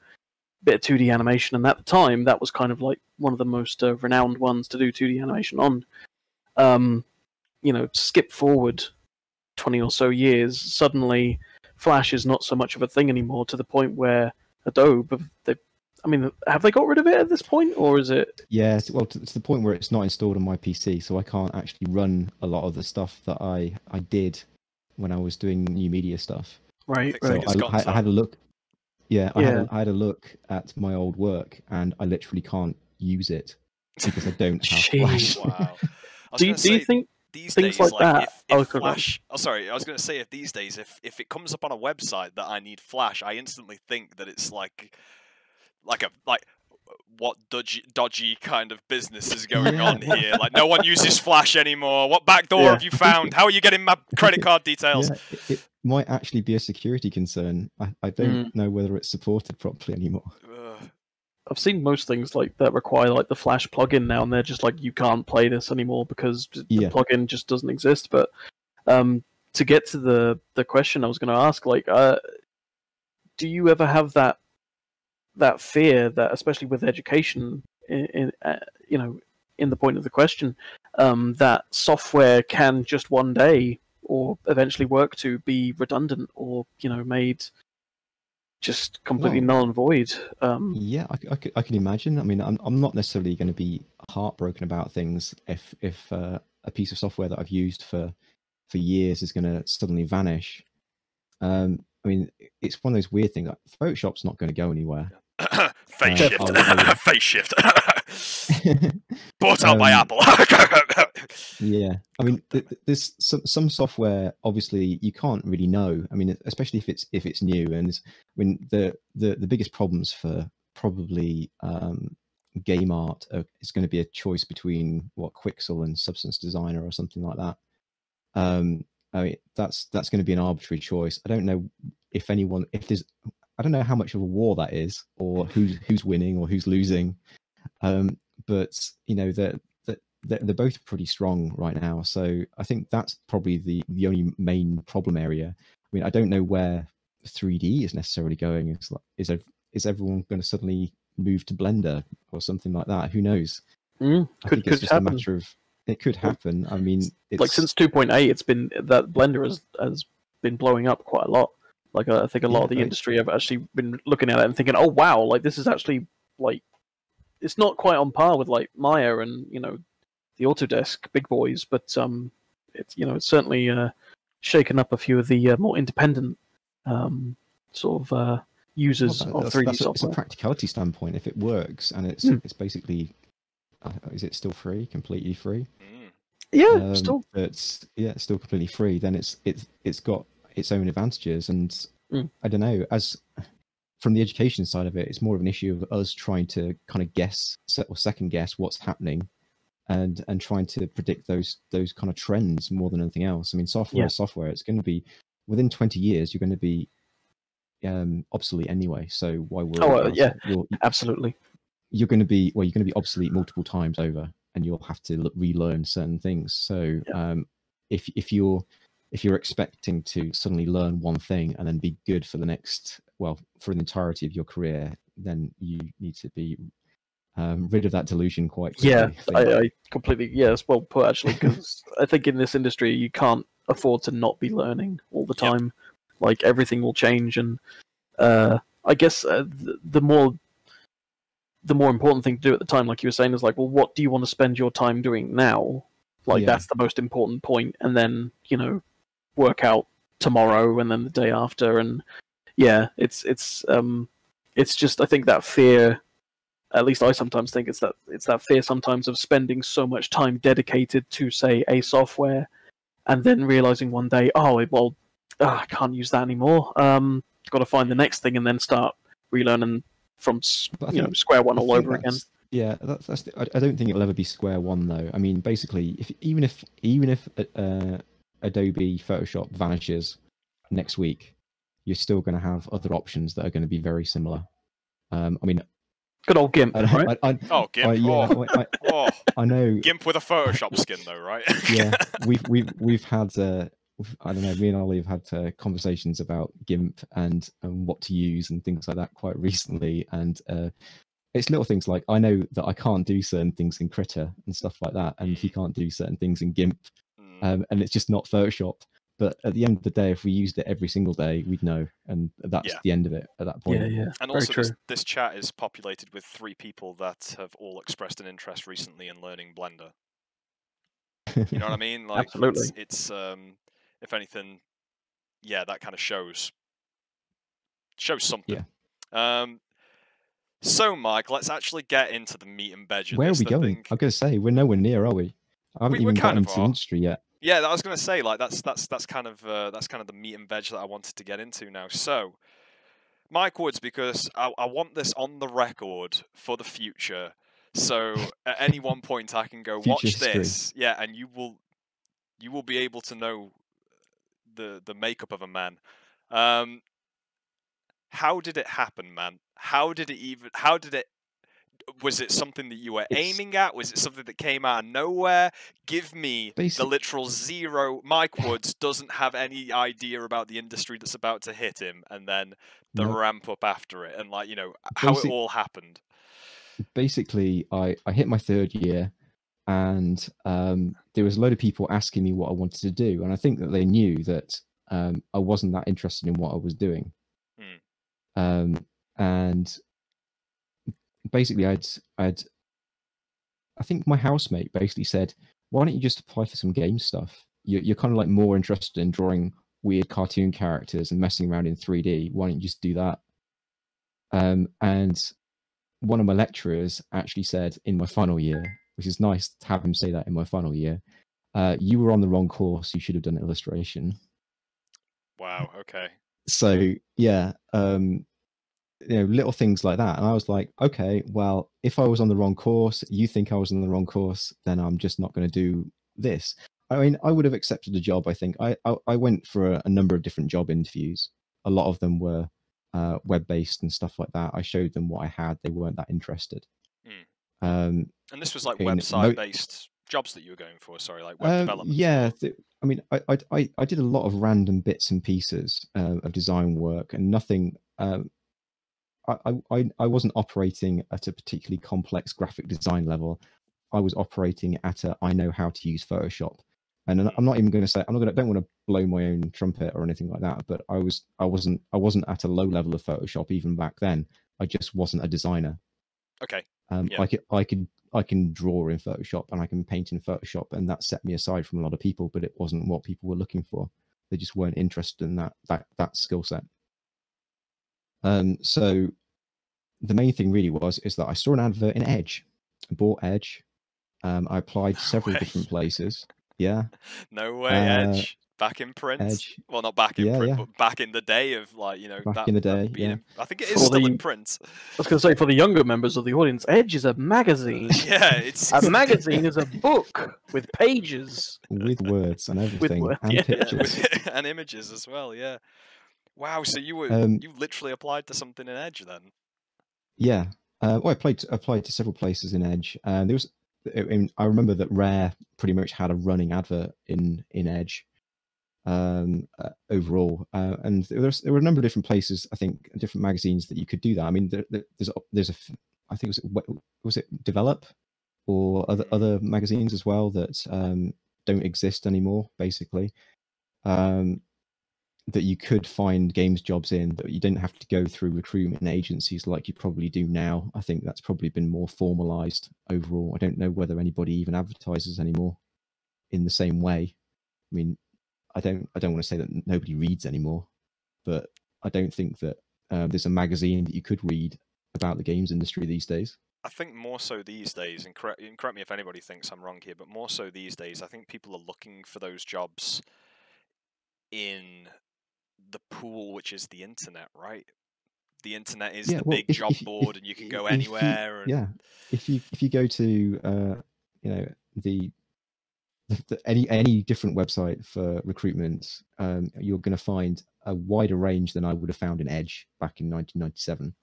Speaker 3: bit of two D animation, and at the time that was kind of like one of the most uh, renowned ones to do two D animation on. Um, you know, skip forward twenty or so years, suddenly Flash is not so much of a thing anymore to the point where Adobe they. I mean, have they got rid of it at this point, or is it?
Speaker 2: Yes, well, to, to the point where it's not installed on my PC, so I can't actually run a lot of the stuff that I I did when I was doing new media stuff.
Speaker 3: Right,
Speaker 1: so.
Speaker 2: So
Speaker 3: right.
Speaker 2: I, I, I had a look. Yeah, I, had a, I had a look at my old work, and I literally can't use it because I don't have Flash.
Speaker 1: wow.
Speaker 3: Do you,
Speaker 1: gonna
Speaker 3: do you think?
Speaker 1: These
Speaker 3: things
Speaker 1: days,
Speaker 3: like that-
Speaker 1: if,
Speaker 3: Oh,
Speaker 1: if
Speaker 3: go on.
Speaker 1: Flash, oh sorry, I was going to say if these days, if if it comes up on a website that I need Flash, I instantly think that it's like, like a like, what dodgy dodgy kind of business is going on here? Like no one uses Flash anymore. What backdoor
Speaker 3: Yeah.
Speaker 1: have you found? How are you getting my credit card details?
Speaker 2: Yeah, it, it might actually be a security concern. I, I don't mm. know whether it's supported properly anymore.
Speaker 3: I've seen most things like that require like the Flash plugin now, and they're just like you can't play this anymore because the
Speaker 2: Yeah.
Speaker 3: plugin just doesn't exist. But um, to get to the the question I was going to ask, like, uh, do you ever have that that fear that, especially with education, in, in uh, you know, in the point of the question, um, that software can just one day or eventually work to be redundant or you know made just completely
Speaker 2: Well-
Speaker 3: null and void. Um,
Speaker 2: Yeah, I can imagine. I mean, I'm, I'm not necessarily going to be heartbroken about things if if uh, a piece of software that I've used for for years is going to suddenly vanish. Um, I mean, it's one of those weird things. Like, Photoshop's not going to go anywhere.
Speaker 1: Face
Speaker 2: Uh,
Speaker 1: shift.
Speaker 2: I'll- I'll-
Speaker 1: Faceshift. Bought out by
Speaker 2: Um,
Speaker 1: Apple.
Speaker 2: Yeah, I mean, th- th- there's some some software. Obviously, you can't really know. I mean, especially if it's if it's new. And it's- I mean, the the the biggest problems for probably um, game art are, is going to be a choice between what Quixel and Substance Designer or something like that. Um, I mean, that's that's going to be an arbitrary choice. I don't know if anyone if there's I don't know how much of a war that is or who's who's winning or who's losing. Um, but you know that that they're, they're both pretty strong right now. So I think that's probably the the only main problem area. I mean, I don't know where 3D is necessarily going. Is like, is is everyone going to suddenly move to Blender or something like that? Who knows?
Speaker 3: mm,
Speaker 2: I
Speaker 3: could
Speaker 2: think it's
Speaker 3: could
Speaker 2: just
Speaker 3: happen.
Speaker 2: a matter of it could happen. I mean, it's,
Speaker 3: like since 2.8 it's been that blender has has been blowing up quite a lot like i think a lot
Speaker 2: Yeah,
Speaker 3: of the
Speaker 2: right.
Speaker 3: industry have actually been looking at it and thinking oh wow like this is actually like it's not quite on par with like maya and you know the autodesk big boys but um it's you know it's certainly uh shaken up a few of the uh, more independent um sort of uh
Speaker 2: well,
Speaker 3: users
Speaker 2: that-
Speaker 3: of
Speaker 2: that's-
Speaker 3: 3d
Speaker 2: that's a- it's a practicality standpoint. If it works and it's
Speaker 3: Hmm.
Speaker 2: it's basically, uh, is it still free? Completely free?
Speaker 1: Mm.
Speaker 3: yeah
Speaker 2: um,
Speaker 3: still
Speaker 2: it's yeah it's still completely free then it's it's it's got its own advantages and
Speaker 3: Mm.
Speaker 2: i don't know as from the education side of it it's more of an issue of us trying to kind of guess or second guess what's happening and and trying to predict those those kind of trends more than anything else i mean software
Speaker 3: Yeah.
Speaker 2: is software it's going to be within 20 years you're going to be um obsolete anyway so why worry
Speaker 3: Oh, uh, yeah.
Speaker 2: You're,
Speaker 3: absolutely
Speaker 2: you're going to be well you're going to be obsolete multiple times over and you'll have to relearn certain things so
Speaker 3: Yeah.
Speaker 2: um if if you're if you're expecting to suddenly learn one thing and then be good for the next well for the entirety of your career then you need to be um, rid of that delusion quite quickly,
Speaker 3: Yeah. I, I completely yeah, it's well put actually because I think in this industry you can't afford to not be learning all the
Speaker 1: Yep.
Speaker 3: time. Like everything will change, and uh, I guess uh, the, the more the more important thing to do at the time, like you were saying, is like, well, what do you want to spend your time doing now? Like
Speaker 2: Yeah.
Speaker 3: that's the most important point, and then you know, work out tomorrow and then the day after, and yeah, it's it's um, it's just I think that fear at least I sometimes think it's that it's that fear sometimes of spending so much time dedicated to say a software, and then realizing one day, oh well, ah, I can't use that anymore. Um, got to find the next thing, and then start relearning from s-
Speaker 2: But I
Speaker 3: you know square one
Speaker 2: I
Speaker 3: all over again.
Speaker 2: Yeah, that's, that's the, I, I don't think it'll ever be square one though. I mean, basically, if even if even if uh, Adobe Photoshop vanishes next week, you're still going to have other options that are going to be very similar. Um, I mean,
Speaker 3: Good old GIMP,
Speaker 2: I,
Speaker 3: right?
Speaker 2: I, I,
Speaker 1: Oh, GIMP.
Speaker 2: I, yeah,
Speaker 1: oh,
Speaker 2: I, I,
Speaker 1: oh,
Speaker 2: I know.
Speaker 1: GIMP with a Photoshop skin, though, right?
Speaker 2: yeah, we've we've we've had uh, I don't know. Me and Ollie have had uh, conversations about GIMP and and what to use and things like that quite recently. And uh, it's little things like I know that I can't do certain things in Krita and stuff like that, and he can't do certain things in GIMP,
Speaker 1: Mm,
Speaker 2: um, and it's just not Photoshop. But at the end of the day, if we used it every single day, we'd know, and that's
Speaker 1: Yeah.
Speaker 2: the end of it at that point.
Speaker 3: yeah, yeah.
Speaker 1: and
Speaker 3: very
Speaker 1: also, this, this chat is populated with three people that have all expressed an interest recently in learning Blender. You know what I mean? Like,
Speaker 3: Absolutely.
Speaker 1: It's, it's um, if anything, yeah, that kind of shows shows something. Yeah. Um, so, Mike, let's actually get into the meat and veg of
Speaker 2: Where are we going?
Speaker 1: think-
Speaker 2: I'm going to say we're nowhere near, are we? I haven't
Speaker 1: We-
Speaker 2: even gotten into the
Speaker 1: are.
Speaker 2: industry yet.
Speaker 1: Yeah, I was going to say like that's that's that's kind of uh, that's kind of the meat and veg that I wanted to get into now. So, Mike Woods, because I, I want this on the record for the future. So at any one point I can go watch this, yeah, and you will you will be able to know the the makeup of a man. Um, how did it happen, man? How did it even? How did it? Was it something that you were
Speaker 2: It's-
Speaker 1: aiming at? Was it something that came out of nowhere? Give me the literal zero. Mike Woods doesn't have any idea about the industry that's about to hit him, and then the
Speaker 2: Nope.
Speaker 1: ramp up after it, and like you know how
Speaker 2: Basic-
Speaker 1: it all happened.
Speaker 2: basically I, I hit my third year and um, there was a load of people asking me what I wanted to do. And I think that they knew that um, I wasn't that interested in what I was doing.
Speaker 1: Hmm.
Speaker 2: Um, and basically I'd, I'd, I think my housemate basically said, why don't you just apply for some game stuff? You're, you're kind of like more interested in drawing weird cartoon characters and messing around in 3D. Why don't you just do that? Um, and one of my lecturers actually said in my final year, which is nice to have him say that in my final year, uh, you were on the wrong course. You should have done illustration.
Speaker 1: Wow. Okay.
Speaker 2: So yeah, um, you know, little things like that. And I was like, okay, well, if I was on the wrong course, you think I was on the wrong course, then I'm just not going to do this. I mean, I would have accepted a job. I think I I, I went for a, a number of different job interviews. A lot of them were uh, web based and stuff like that. I showed them what I had. They weren't that interested. Um,
Speaker 1: And this was like
Speaker 2: in mo-
Speaker 1: website based jobs that you were going for. Sorry, like web
Speaker 2: uh,
Speaker 1: development.
Speaker 2: yeah, I mean, I, I I I did a lot of random bits and pieces uh, of design work, and nothing. Um, I, I- I wasn't operating at a particularly complex graphic design level. I was operating at a I know how to use Photoshop, and I'm not even going to say I'm not going to don't want to blow my own trumpet or anything like that. But I was I wasn't I wasn't at a low level of Photoshop even back then. I just wasn't a designer.
Speaker 1: Okay.
Speaker 2: Um,
Speaker 1: Yeah.
Speaker 2: I could I could I can draw in Photoshop and I can paint in Photoshop, and that set me aside from a lot of people. But it wasn't what people were looking for. They just weren't interested in that that that skill set. Um, so the main thing really was is that I saw an advert in Edge, I bought Edge. Um, I applied to
Speaker 1: No
Speaker 2: several
Speaker 1: way.
Speaker 2: different places. Yeah,
Speaker 1: No way,
Speaker 2: Uh,
Speaker 1: Edge. Back in print.
Speaker 2: Edge.
Speaker 1: Well, not back in
Speaker 2: Yeah,
Speaker 1: print,
Speaker 2: yeah.
Speaker 1: but back in the day of like you know.
Speaker 2: Back
Speaker 1: that,
Speaker 2: in the day,
Speaker 1: being
Speaker 2: yeah.
Speaker 1: in- I think it is
Speaker 3: For
Speaker 1: is still in
Speaker 3: the-
Speaker 1: print.
Speaker 3: I was going to say for the younger members of the audience, Edge is a magazine.
Speaker 1: yeah, it's.
Speaker 3: a magazine is a book with pages.
Speaker 2: with words and everything
Speaker 3: word-
Speaker 2: and
Speaker 3: yeah.
Speaker 1: yeah,
Speaker 2: pictures.
Speaker 1: and images as well. Yeah. Wow. So you were
Speaker 2: Um,
Speaker 1: you literally applied to something in Edge then?
Speaker 2: Yeah. Uh, well, I played applied to several places in Edge. Uh, there was, I, mean, I remember that Rare pretty much had a running advert in in Edge. Um, uh, overall, uh, and there, was, there were a number of different places. I think different magazines that you could do that. I mean, there, there- there's a, there's a, I think was it was it Develop, or other other magazines as well that um, don't exist anymore. Basically, um, that you could find games jobs in that you didn't have to go through recruitment agencies like you probably do now. I think that's probably been more formalized overall. I don't know whether anybody even advertises anymore in the same way. I mean, I don't I don't want to say that nobody reads anymore, but I don't think that uh, there's a magazine that you could read about the games industry these days.
Speaker 1: I think more so these days, and correct, and correct me if anybody thinks I'm wrong here, but more so these days, I think people are looking for those jobs in the pool, which is the internet, right? the internet is
Speaker 2: Yeah,
Speaker 1: the
Speaker 2: well,
Speaker 1: big
Speaker 2: if-
Speaker 1: job
Speaker 2: if- if-
Speaker 1: board, and you can go
Speaker 2: if you-
Speaker 1: anywhere. and,
Speaker 2: yeah if you if you go to uh you know the, the, the any any different website for recruitment um you're going to find a wider range than i would have found in edge back in 1997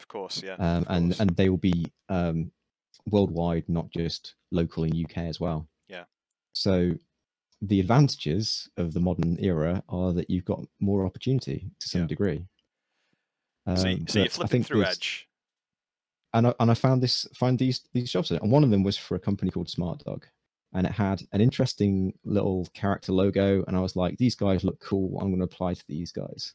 Speaker 1: Of course, yeah.
Speaker 2: um
Speaker 1: of
Speaker 2: and
Speaker 1: course.
Speaker 2: and they will be um worldwide not just local in uk as well
Speaker 1: Yeah.
Speaker 2: so the advantages of the modern era are that you've got more opportunity to some
Speaker 1: Yeah.
Speaker 2: degree
Speaker 1: so,
Speaker 2: Um,
Speaker 1: so you're
Speaker 2: but I
Speaker 1: flipping
Speaker 2: think
Speaker 1: through Edge.
Speaker 2: and I, and I found this find these these jobs and one of them was for a company called Smart Dog, and it had an interesting little character logo, and I was like, these guys look cool. I'm going to apply to these guys,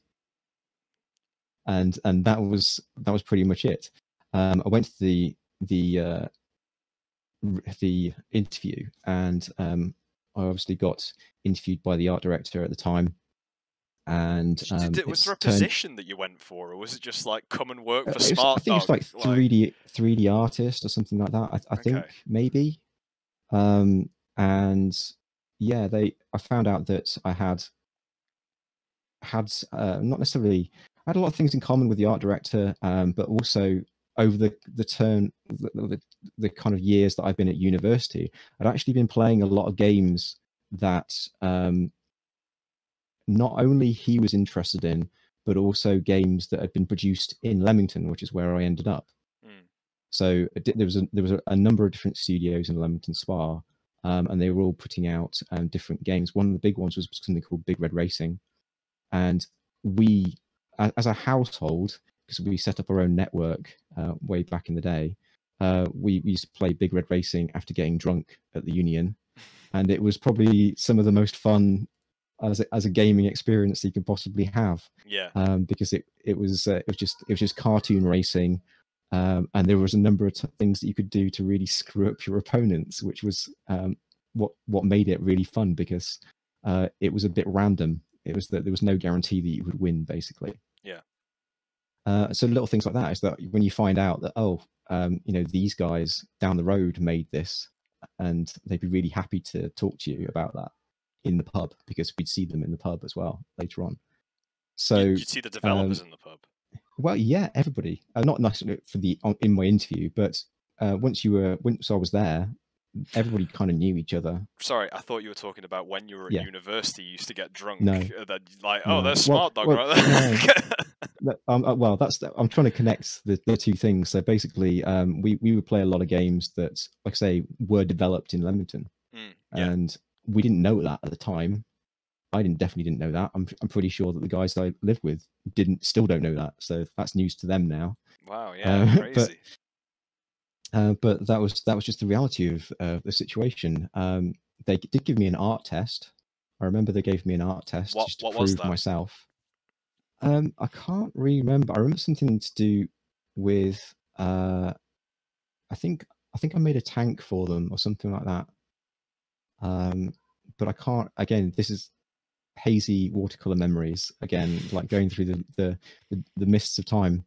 Speaker 2: and and that was that was pretty much it. Um, I went to the the uh, the interview, and um, I obviously got interviewed by the art director at the time, and um,
Speaker 1: did- was there a
Speaker 2: turned-
Speaker 1: position that you went for, or was it just like come and work
Speaker 2: uh,
Speaker 1: for
Speaker 2: was-
Speaker 1: Smart
Speaker 2: I think
Speaker 1: Dog?
Speaker 2: it's like three D three D artist or something like that. I, I think maybe. Um, and yeah, they. I found out that I had had uh, not necessarily I had a lot of things in common with the art director, um, but also over the the turn the, the, the kind of years that I've been at university, I'd actually been playing a lot of games that um, not only he was interested in, but also games that had been produced in Leamington, which is where I ended up.
Speaker 1: Mm.
Speaker 2: So did- there was a, there was a, a number of different studios in Leamington Spa, um, and they were all putting out um, different games. One of the big ones was something called Big Red Racing, and we, as a household, because we set up our own network uh, way back in the day, uh, we, we used to play Big Red Racing after getting drunk at the Union, and it was probably some of the most fun as a, as a gaming experience you can possibly have
Speaker 1: Yeah.
Speaker 2: um, because it it was uh, it was just it was just cartoon racing, um, and there was a number of things that you could do to really screw up your opponents, which was um, what what made it really fun because uh, it was a bit random. It was that there was no guarantee that you would win, basically.
Speaker 1: Yeah.
Speaker 2: Uh, so little things like that is that when you find out that oh, um, you know these guys down the road made this, and they'd be really happy to talk to you about that in the pub because we'd see them in the pub as well later on. So
Speaker 1: you, would see the developers
Speaker 2: um,
Speaker 1: in the pub.
Speaker 2: well, yeah, everybody. Uh, not necessarily for the on, in my interview, but uh, once you were once I was there, everybody kind of knew each other.
Speaker 1: Sorry, I thought you were talking about when you were at
Speaker 2: yeah.
Speaker 1: university. You used to get drunk.
Speaker 2: No.
Speaker 1: uh, That like, oh,
Speaker 2: No.
Speaker 1: there's
Speaker 2: Well-
Speaker 1: Smart Dog
Speaker 2: well,
Speaker 1: right there.
Speaker 2: That- Um, well, that's I'm trying to connect the, the two things. So basically, um, we we would play a lot of games that, like I say, were developed in Leamington,
Speaker 1: Mm, yeah.
Speaker 2: and we didn't know that at the time. I didn't definitely didn't know that. I'm I'm pretty sure that the guys I lived with didn't still don't know that. So that's news to them now.
Speaker 1: Wow. Yeah.
Speaker 2: but-
Speaker 1: crazy.
Speaker 2: Uh, but that was that was just the reality of uh, the situation. Um, they did give me an art test. I remember they gave me an art test
Speaker 1: What-
Speaker 2: just to prove myself. Um, I can't remember. I remember something to do with. Uh, I think I think I made a tank for them or something like that. Um, but I can't. Again, this is hazy watercolor memories. Again, like going through the the the, the mists of time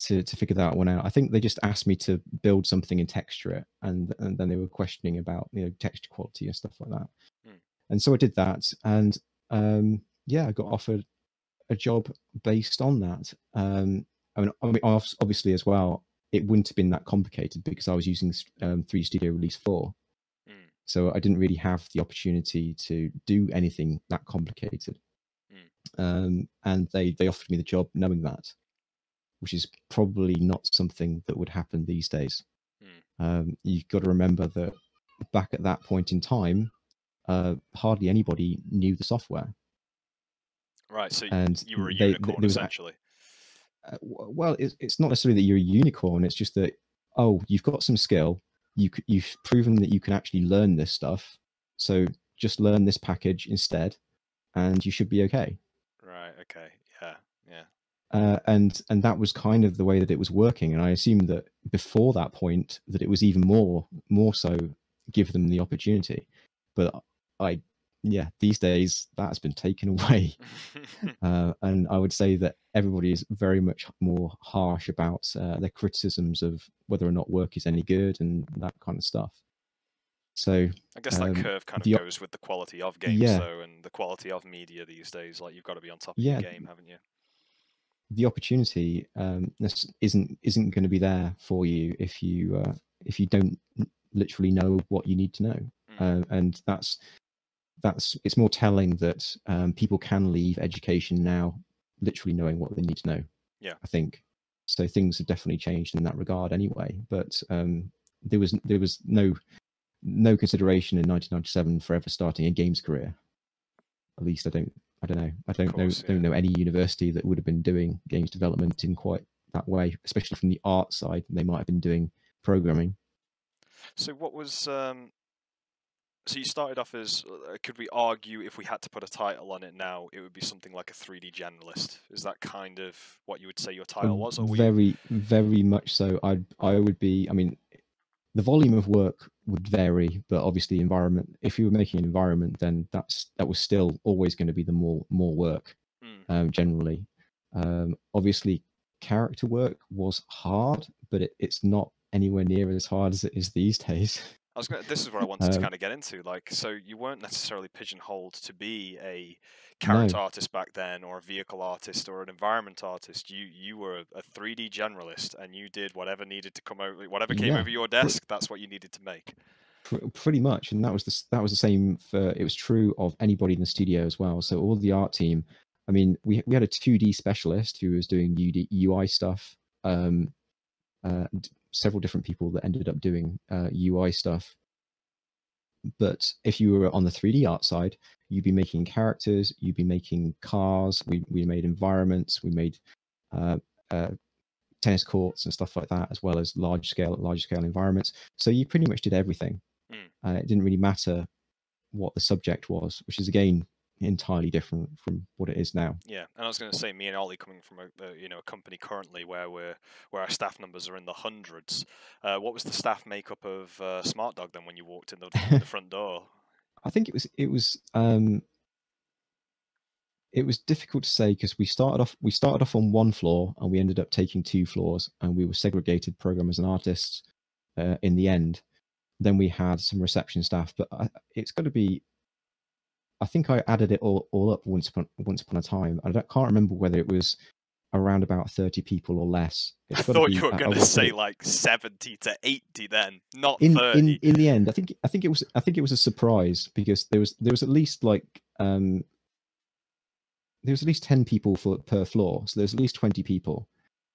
Speaker 2: to to figure that one out. I think they just asked me to build something and texture it, and and then they were questioning about you know texture quality and stuff like that.
Speaker 1: Hmm.
Speaker 2: And so I did that, and um, yeah, I got offered a job based on that. Um, I mean, I mean, obviously as well, it wouldn't have been that complicated because I was using um, Three Studio Release Four,
Speaker 1: Mm.
Speaker 2: so I didn't really have the opportunity to do anything that complicated. Um, and they they offered me the job knowing that, which is probably not something that would happen these days.
Speaker 1: Mm.
Speaker 2: Um, you've got to remember that back at that point in time, uh, hardly anybody knew the software,
Speaker 1: Right. So
Speaker 2: and
Speaker 1: you were a
Speaker 2: they-
Speaker 1: unicorn
Speaker 2: there was a- uh, well, it's, it's not necessarily that you're a unicorn. It's just that oh, you've got some skill. You you've proven that you can actually learn this stuff. So just learn this package instead, and you should be okay.
Speaker 1: Right. Okay.
Speaker 2: Uh, and and that was kind of the way that it was working and i assume that before that point that it was even more more so give them the opportunity but i yeah these days that has been taken away uh, and i would say that everybody is very much more harsh about uh, their criticisms of whether or not work is any good and that kind of stuff so
Speaker 1: I guess that
Speaker 2: um,
Speaker 1: curve kind of
Speaker 2: the
Speaker 1: goes with the quality of games,
Speaker 2: Yeah.
Speaker 1: though, and the quality of media these days. Like you've got to be on top of
Speaker 2: Yeah,
Speaker 1: your game, haven't you?
Speaker 2: The opportunity um, isn't isn't going to be there for you if you uh, if you don't literally know what you need to know,
Speaker 1: Mm.
Speaker 2: uh, and that's that's it's more telling that um, people can leave education now literally knowing what they need to know.
Speaker 1: Yeah.
Speaker 2: I think so. Things have definitely changed in that regard anyway. But um, there was there was no no consideration in 1997 for ever starting a games career. At least I don't I don't know I don't
Speaker 1: course,
Speaker 2: know don't know any university that would have been doing games development in quite that way, especially from the art side. They might have been doing programming.
Speaker 1: So what was um so you started off as uh, could we argue if we had to put a title on it now it would be something like a 3D generalist is that kind of what you would say your title
Speaker 2: Um,
Speaker 1: was or were you-
Speaker 2: very very much so i i would be i mean the volume of work would vary but obviously environment if you were making an environment then that's that was still always going to be the more more work
Speaker 1: Mm,
Speaker 2: um, generally. Um, obviously character work was hard but it, it's not anywhere near as hard as it is these days
Speaker 1: I was gonna, this is what I wanted to
Speaker 2: Um,
Speaker 1: kind of get into like so you weren't necessarily pigeonholed to be a character artist back then or a vehicle artist or an environment artist. You you were a, a 3D generalist and you did whatever needed to come over whatever came
Speaker 2: Yeah,
Speaker 1: over your desk that's what you needed to make.
Speaker 2: Pretty much and that was the, that was the same for it was true of anybody in the studio as well. So all the art team i mean we, we had a 2d specialist who was doing UD, ui stuff um uh, d- several different people that ended up doing uh, ui stuff. But if you were on the 3d art side you'd be making characters you'd be making cars we, we made environments we made uh, uh, tennis courts and stuff like that as well as large scale large scale environments. So you pretty much did everything.
Speaker 1: Mm.
Speaker 2: it didn't really matter what the subject was, which is again entirely different from what it is now.
Speaker 1: Yeah, and I was going to say, me and Ollie coming from a, a you know a company currently where we're where our staff numbers are in the hundreds. Uh, what was the staff makeup of uh, Smart Dog then when you walked in the, the front door?
Speaker 2: I think it was it was um, it was difficult to say because we started off we started off on one floor and we ended up taking two floors and we were segregated programmers and artists uh, in the end. Then we had some reception staff, but I, it's got to be. I think I added it all, all up once upon once upon a time. I don't, can't remember whether it was around about thirty people or less.
Speaker 1: I
Speaker 2: It's
Speaker 1: thought you were
Speaker 2: I- I
Speaker 1: going to say like seventy to eighty then, not
Speaker 2: in,
Speaker 1: thirty.
Speaker 2: in in the end i think i think it was i think it was a surprise because there was there was at least like um there was at least 10 people for per floor so there's at least 20 people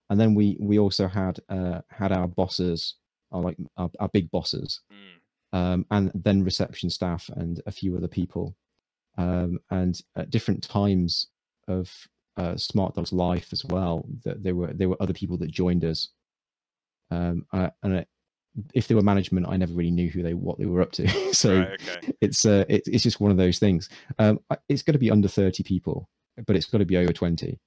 Speaker 2: and then we we also had uh had our bosses our like our, our big bosses
Speaker 1: Mm,
Speaker 2: um and then reception staff and a few other people um and at different times of uh, smart dog's life as well that there were there were other people that joined us um I, and I, if they were management i never really knew who they what they were up to so
Speaker 1: right, okay.
Speaker 2: it's uh it, it's just one of those things um it's going to be under 30 people but it's got to be over 20
Speaker 1: Okay.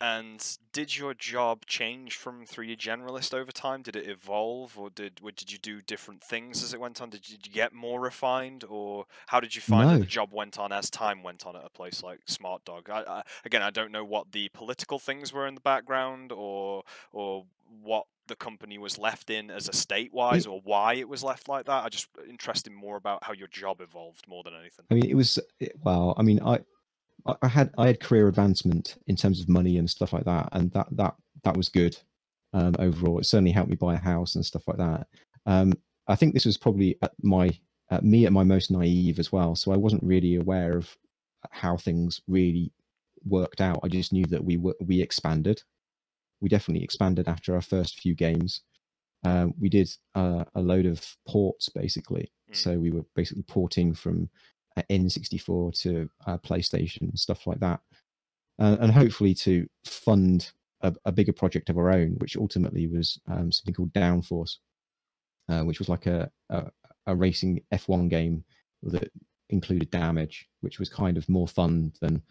Speaker 1: And did your job change from 3D generalist over time? Did it evolve, or did or did you do different things as it went on? Did you, did you get more refined, or how did you find that the job went on as time went on at a place like Smart Dog? I, I, again, I don't know what the political things were in the background, or or what the company was left in as a state wise, or why it was left like that. I just uh, interested more about how your job evolved more than anything.
Speaker 2: I mean, it was well. I mean, I I had I had career advancement in terms of money and stuff like that, and that that that was good um, overall. It certainly helped me buy a house and stuff like that. Um, I think this was probably at my at me at my most naive as well. So I wasn't really aware of how things really worked out. I just knew that we were we expanded. We definitely expanded after our first few games. Um, we did uh, a load of ports basically.
Speaker 1: Mm.
Speaker 2: So we were basically porting from N64 to uh, PlayStation stuff like that, uh, and hopefully to fund a, a bigger project of our own, which ultimately was um, something called Downforce, uh, which was like a, a a racing F1 game that included damage, which was kind of more fun than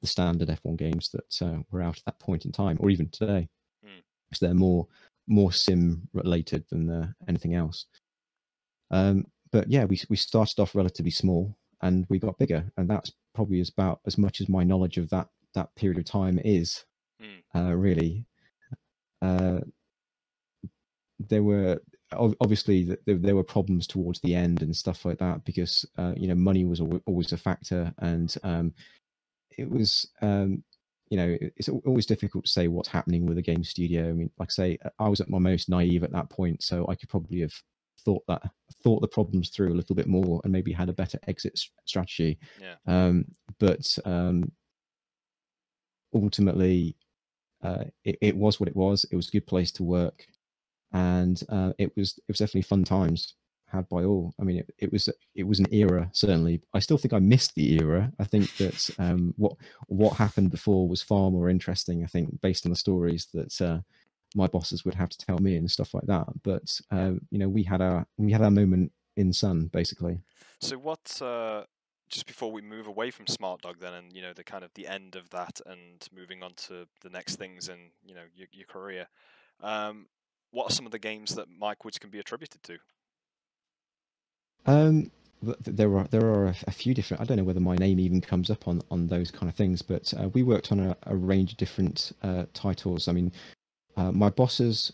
Speaker 2: the standard F1 games that uh, were out at that point in time, or even today.
Speaker 1: Mm.
Speaker 2: So they're more more sim related than uh, anything else. Um, but yeah, we we started off relatively small and we got bigger, and that's probably as about as much as my knowledge of that that period of time is.
Speaker 1: Mm.
Speaker 2: Uh, really, uh, there were obviously there, there were problems towards the end and stuff like that because uh, you know money was always a factor, and um, it was um, you know, it's always difficult to say what's happening with a game studio. I mean, like I say, I was at my most naive at that point, so I could probably have thought that thought the problems through a little bit more and maybe had a better exit strategy.
Speaker 1: Yeah.
Speaker 2: Um, but um, ultimately, uh, it, it was what it was. It was a good place to work, and uh, it was it was definitely fun times had by all. I mean, it, it was it was an era certainly. I still think I missed the era. I think that um, what what happened before was far more interesting. I think based on the stories that uh, my bosses would have to tell me and stuff like that. But um, you know, we had our we had our moment in sun basically.
Speaker 1: So what? Uh, just before we move away from Smart Dog, then, and you know, the kind of the end of that, and moving on to the next things in you know your, your career. Um, what are some of the games that Mike Woods can be attributed to?
Speaker 2: Um, th- th- there are there are a, a few different. I don't know whether my name even comes up on on those kind of things, but uh, we worked on a, a range of different uh, titles. I mean, uh, my bosses,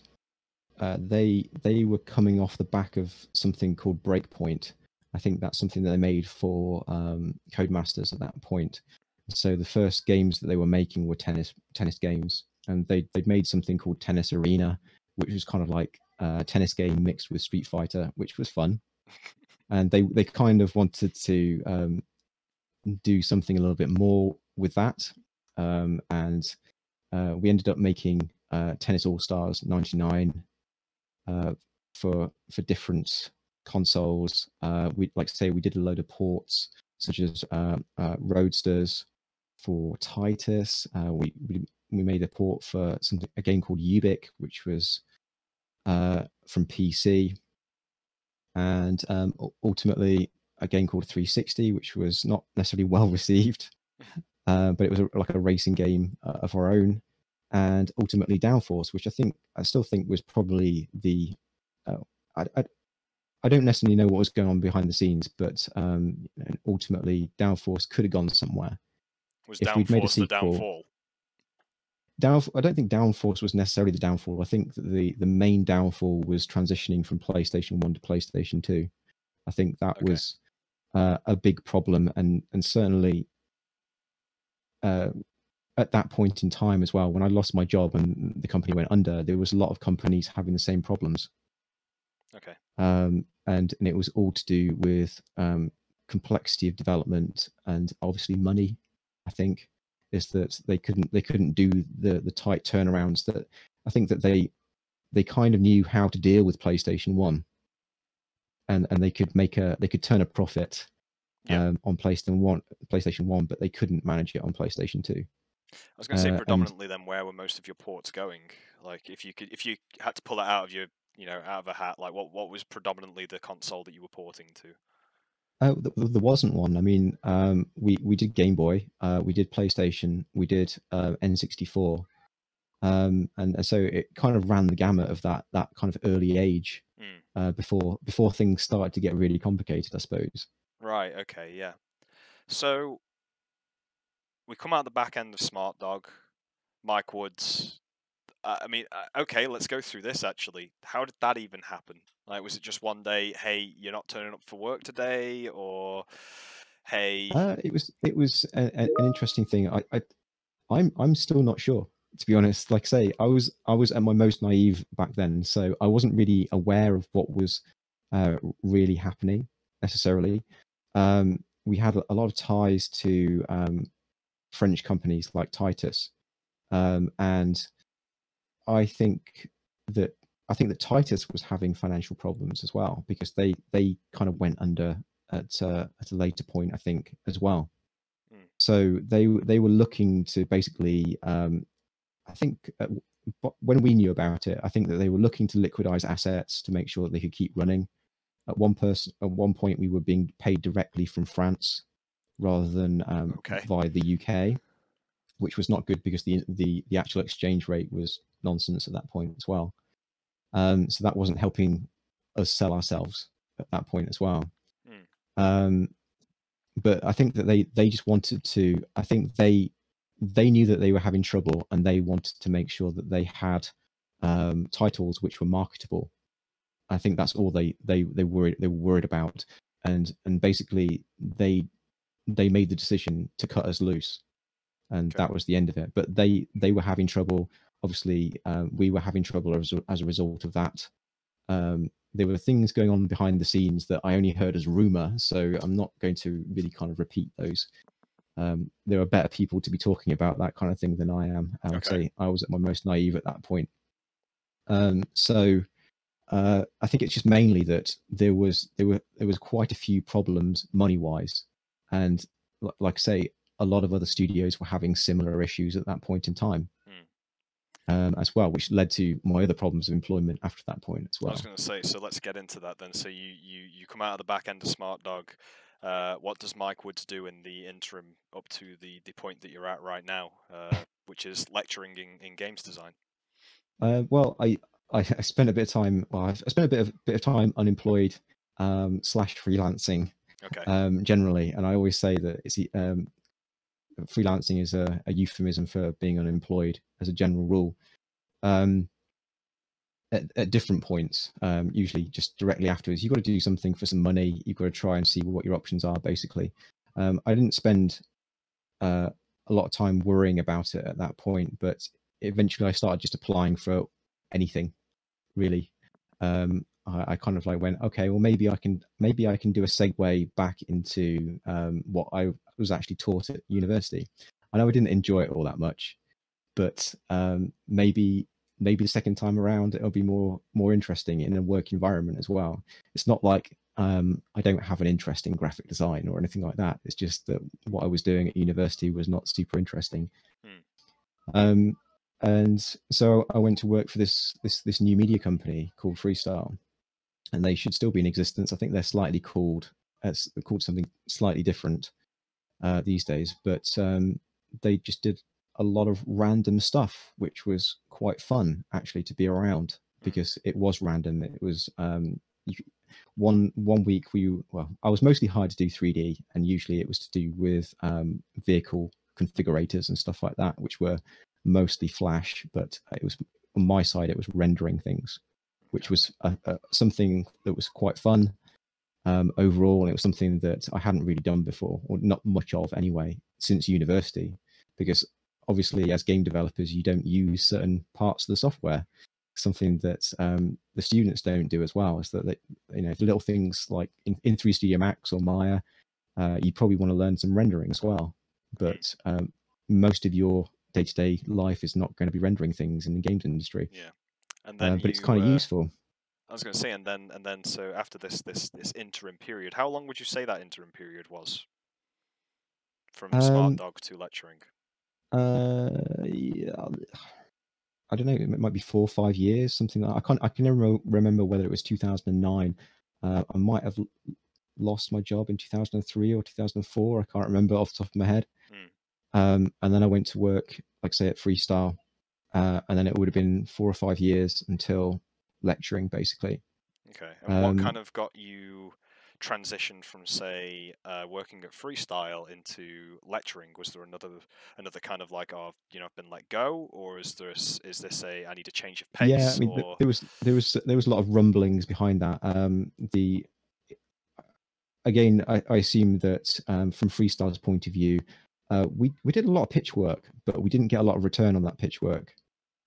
Speaker 2: uh, they they were coming off the back of something called Breakpoint. I think that's something that they made for um, Codemasters at that point. So the first games that they were making were tennis tennis games, and they they made something called Tennis Arena, which was kind of like a tennis game mixed with Street Fighter, which was fun and they they kind of wanted to um, do something a little bit more with that, um, and uh, we ended up making uh, Tennis All Stars '99 uh, for for different consoles. Uh, we like to say we did a load of ports such as uh, uh, Roadsters for Titus. Uh, we, we we made a port for something a game called Ubik, which was uh, from PC and um, ultimately a game called 360, which was not necessarily well received, uh, but it was a, like a racing game uh, of our own, and ultimately Downforce, which I think I still think was probably the uh, I, I I don't necessarily know what was going on behind the scenes, but um, and ultimately Downforce could have gone somewhere.
Speaker 1: Was
Speaker 2: If we'd made a
Speaker 1: Downforce the
Speaker 2: sequel-
Speaker 1: downfall?
Speaker 2: Down, I don't think Downforce was necessarily the downfall. I think that the the main downfall was transitioning from PlayStation One to PlayStation Two. I think that
Speaker 1: Okay.
Speaker 2: was uh, a big problem, and and certainly uh, at that point in time as well, when I lost my job and the company went under, there was a lot of companies having the same problems,
Speaker 1: Okay.
Speaker 2: um, and and it was all to do with um, complexity of development and obviously money. I think is that they couldn't they couldn't do the the tight turnarounds that I think that they they kind of knew how to deal with PlayStation One, and and they could make a they could turn a profit
Speaker 1: Yeah.
Speaker 2: um, on PlayStation One PlayStation One, but they couldn't manage it on PlayStation Two.
Speaker 1: I was going to say
Speaker 2: Uh, and-
Speaker 1: predominantly. Then, where were most of your ports going? Like, if you could, if you had to pull it out of your, you know, out of a hat, like what what was predominantly the console that you were porting to?
Speaker 2: Th- there wasn't one. I mean, um, we we did Game Boy, uh, we did PlayStation, we did uh, N64, um, and, and so it kind of ran the gamut of that that kind of early age uh, before before things started to get really complicated, I suppose.
Speaker 1: Right. Okay. Yeah. So we come out the back end of Smart Dog, Mike Woods. Uh, I mean, uh, okay, let's go through this. Actually, how did that even happen? Like, was it just one day? Hey, you're not turning up for work today, or hey,
Speaker 2: Uh, it was it was a, a, an interesting thing. I, I I'm I'm still not sure to be honest. Like I say, I was I was at my most naive back then, so I wasn't really aware of what was uh, really happening necessarily. Um, we had a lot of ties to um, French companies like Titus, um, and I think that I think that Titus was having financial problems as well because they they kind of went under at uh, at a later point, I think, as well.
Speaker 1: Mm.
Speaker 2: So they they were looking to basically, um, I think, uh, when we knew about it, I think that they were looking to liquidize assets to make sure that they could keep running. At one person, at one point, we were being paid directly from France rather than um,
Speaker 1: Okay.
Speaker 2: via the UK, which was not good because the the the actual exchange rate was nonsense at that point as well. Um, so that wasn't helping us sell ourselves at that point as well.
Speaker 1: Hmm.
Speaker 2: Um, but I think that they they just wanted to. I think they they knew that they were having trouble, and they wanted to make sure that they had um, titles which were marketable. I think that's all they they they worried they were worried about, and and basically they they made the decision to cut us loose and
Speaker 1: Okay.
Speaker 2: that was the end of it. But they they were having trouble. Obviously, um, we were having trouble as a, as a result of that. Um, there were things going on behind the scenes that I only heard as rumor, so I'm not going to really kind of repeat those. Um, there are better people to be talking about that kind of thing than I am. I would
Speaker 1: Okay.
Speaker 2: say I was at my most naive at that point. Um, so uh, I think it's just mainly that there was there were there was quite a few problems money wise, and li- like I say, a lot of other studios were having similar issues at that point in time, um, as well, which led to my other problems of employment after that point as well.
Speaker 1: I was going to say, so let's get into that then. So you you you come out of the back end of Smart Dog. Uh, what does Mike Woods do in the interim up to the the point that you're at right now, uh, which is lecturing in, in games design?
Speaker 2: Uh, well, I, I spent a bit of time. Well, I spent a bit of bit of time unemployed um, slash freelancing
Speaker 1: Okay.
Speaker 2: um, generally, and I always say that it's um, freelancing is a, a euphemism for being unemployed as a general rule. Um, at, at different points, um, usually just directly afterwards, you've got to do something for some money. You've got to try and see what your options are. Basically, um, I didn't spend uh, a lot of time worrying about it at that point, but eventually I started just applying for anything, really. Um, I, I kind of like went, okay, well maybe I can maybe I can do a segue back into um, what I was actually taught at university. I know I didn't enjoy it all that much, but um, maybe maybe the second time around it'll be more more interesting in a work environment as well. It's not like um, I don't have an interest in graphic design or anything like that. It's just that what I was doing at university was not super interesting.
Speaker 1: Hmm.
Speaker 2: Um, and so I went to work for this this this new media company called Freestyle, and they should still be in existence. I think they're slightly called as called something slightly different uh, these days, but um, they just did a lot of random stuff, which was quite fun actually to be around because it was random. It was um, one one week we well, I was mostly hired to do 3D, and usually it was to do with um, vehicle configurators and stuff like that, which were mostly Flash, but it was on my side it was rendering things, which was a, a, something that was quite fun um, overall, and it was something that I hadn't really done before, or not much of anyway, since university, because obviously as game developers you don't use certain parts of the software. Something that um, the students don't do as well is that they, you know the little things like in, in 3 Studio Max or Maya, uh, you probably want to learn some rendering as well. But um, most of your day-to-day life is not going to be rendering things in the games industry,
Speaker 1: Yeah. And then
Speaker 2: uh, but it's kind of
Speaker 1: uh,
Speaker 2: useful.
Speaker 1: I was going to say, and then and then so after this this this interim period, how long would you say that interim period was? From
Speaker 2: Um,
Speaker 1: Smart Dog to lecturing.
Speaker 2: Uh, yeah, I don't know. It might be four or five years, something like I can't. I can never remember whether it was 2009. Uh, I might have lost my job in 2003 or 2004. I can't remember off the top of my head.
Speaker 1: Hmm.
Speaker 2: Um, and then I went to work, like say, at Freestyle, uh, and then it would have been four or five years until lecturing, basically.
Speaker 1: Okay. And what
Speaker 2: Um,
Speaker 1: kind of got you transitioned from, say, uh, working at Freestyle into lecturing? Was there another another kind of like, oh, you know, I've been let go, or is there s- is this a I need a change of pace?
Speaker 2: yeah, I mean,
Speaker 1: or
Speaker 2: there was there was there was a lot of rumblings behind that. Um, the again, I, I assume that um, from Freestyle's point of view, uh, we we did a lot of pitch work, but we didn't get a lot of return on that pitch work,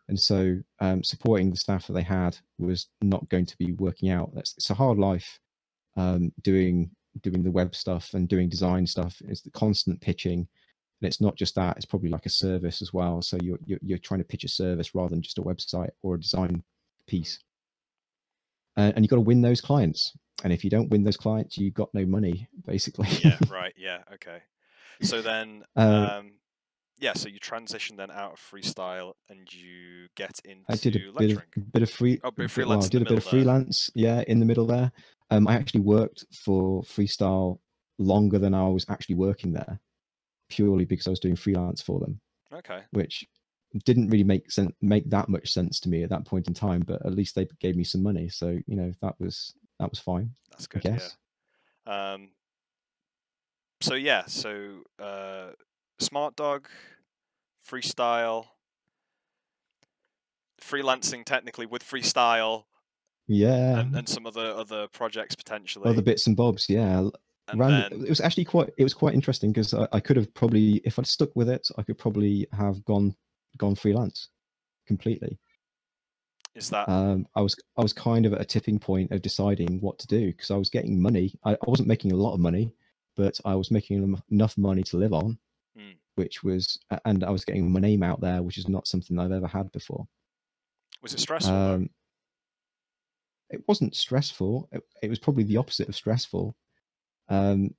Speaker 2: and so um, supporting the staff that they had was not going to be working out. That's it's a hard life um, doing doing the web stuff and doing design stuff. It's the constant pitching, and it's not just that. It's probably like a service as well. So you're you're, you're trying to pitch a service rather than just a website or a design piece, uh, and you've got to win those clients. And if you don't win those clients, you've got no money, basically.
Speaker 1: yeah, right, yeah, okay. So then,
Speaker 2: Uh,
Speaker 1: um, yeah, so you transition then out of freestyle and you get into
Speaker 2: I did a bit of, bit of free.
Speaker 1: Oh, bit of
Speaker 2: bit- well,
Speaker 1: freelance
Speaker 2: I did a bit of
Speaker 1: middle there.
Speaker 2: freelance, yeah, in the middle there. Um, I actually worked for Freestyle longer than I was actually working there, purely because I was doing freelance for them,
Speaker 1: Okay,
Speaker 2: which didn't really make sense, make that much sense to me at that point in time. But at least they gave me some money, so you know that was that was fine.
Speaker 1: that's
Speaker 2: I
Speaker 1: good.
Speaker 2: guess.
Speaker 1: Yeah. Um. So yeah, so uh, Smart Dog, freestyle, freelancing technically with freestyle,
Speaker 2: Yeah,
Speaker 1: and, and some other other projects potentially.
Speaker 2: other bits and bobs. Yeah,
Speaker 1: And
Speaker 2: Random,
Speaker 1: then
Speaker 2: it was actually quite it was quite interesting because I, I could have probably if I'd stuck with it, I could probably have gone gone freelance completely.
Speaker 1: is that
Speaker 2: Um, I was I was kind of at a tipping point of deciding what to do because I was getting money. I, I wasn't making a lot of money, but I was making enough money to live on. Which was and I was getting my name out there, which is not something I've ever had before.
Speaker 1: was it stressful?
Speaker 2: Um, it wasn't stressful. It, it was probably the opposite of stressful. Um,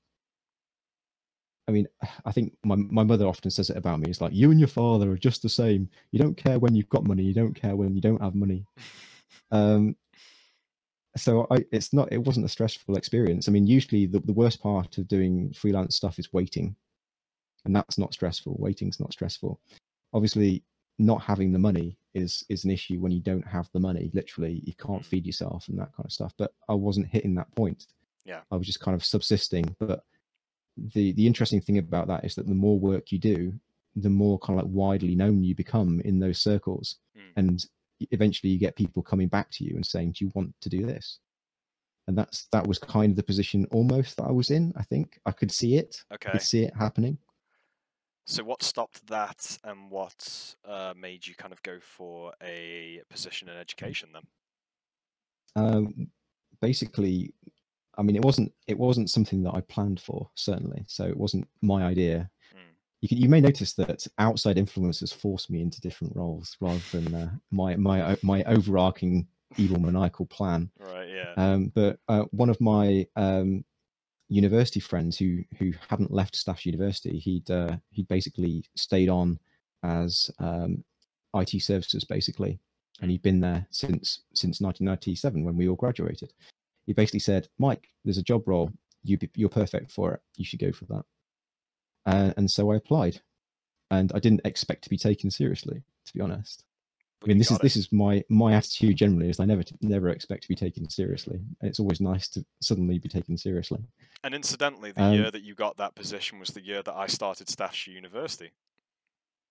Speaker 2: I mean, I think my my mother often says it about me. It's like you and your father are just the same. You don't care when you've got money. You don't care when you don't have money. Um, so I, it's not. It wasn't a stressful experience. I mean, usually the, the worst part of doing freelance stuff is waiting, and that's not stressful. Waiting's not stressful. Obviously, not having the money is is an issue when you don't have the money. Literally, you can't
Speaker 1: Mm.
Speaker 2: feed yourself and that kind of stuff. But I wasn't hitting that point.
Speaker 1: Yeah.
Speaker 2: I was just kind of subsisting. But the the interesting thing about that is that the more work you do, the more kind of like widely known you become in those circles,
Speaker 1: Mm.
Speaker 2: and eventually you get people coming back to you and saying, "Do you want to do this?" And that's that was kind of the position almost that I was in. I think I could see it. I
Speaker 1: okay.
Speaker 2: could see it happening.
Speaker 1: So what stopped that, and what uh, made you kind of go for a position in education then?
Speaker 2: Um, basically, I mean, it wasn't it wasn't something that I planned for certainly. So it wasn't my idea.
Speaker 1: Mm.
Speaker 2: You can, you may notice that outside influences forced me into different roles rather than uh, my my my overarching evil maniacal plan.
Speaker 1: Right. Yeah.
Speaker 2: Um, but uh, one of my um, university friends who who hadn't left Staffs University, he'd uh, he'd basically stayed on as um, IT services basically, and he'd been there since since 1997 when we all graduated. He basically said, "Mike, there's a job role. You you're perfect for it. You should go for that." Uh, and so I applied, and I didn't expect to be taken seriously, to be honest. I mean, this is
Speaker 1: it.
Speaker 2: this is my my attitude generally is I never never expect to be taken seriously, and it's always nice to suddenly be taken seriously.
Speaker 1: And incidentally, the
Speaker 2: um,
Speaker 1: year that you got that position was the year that I started Staffordshire University.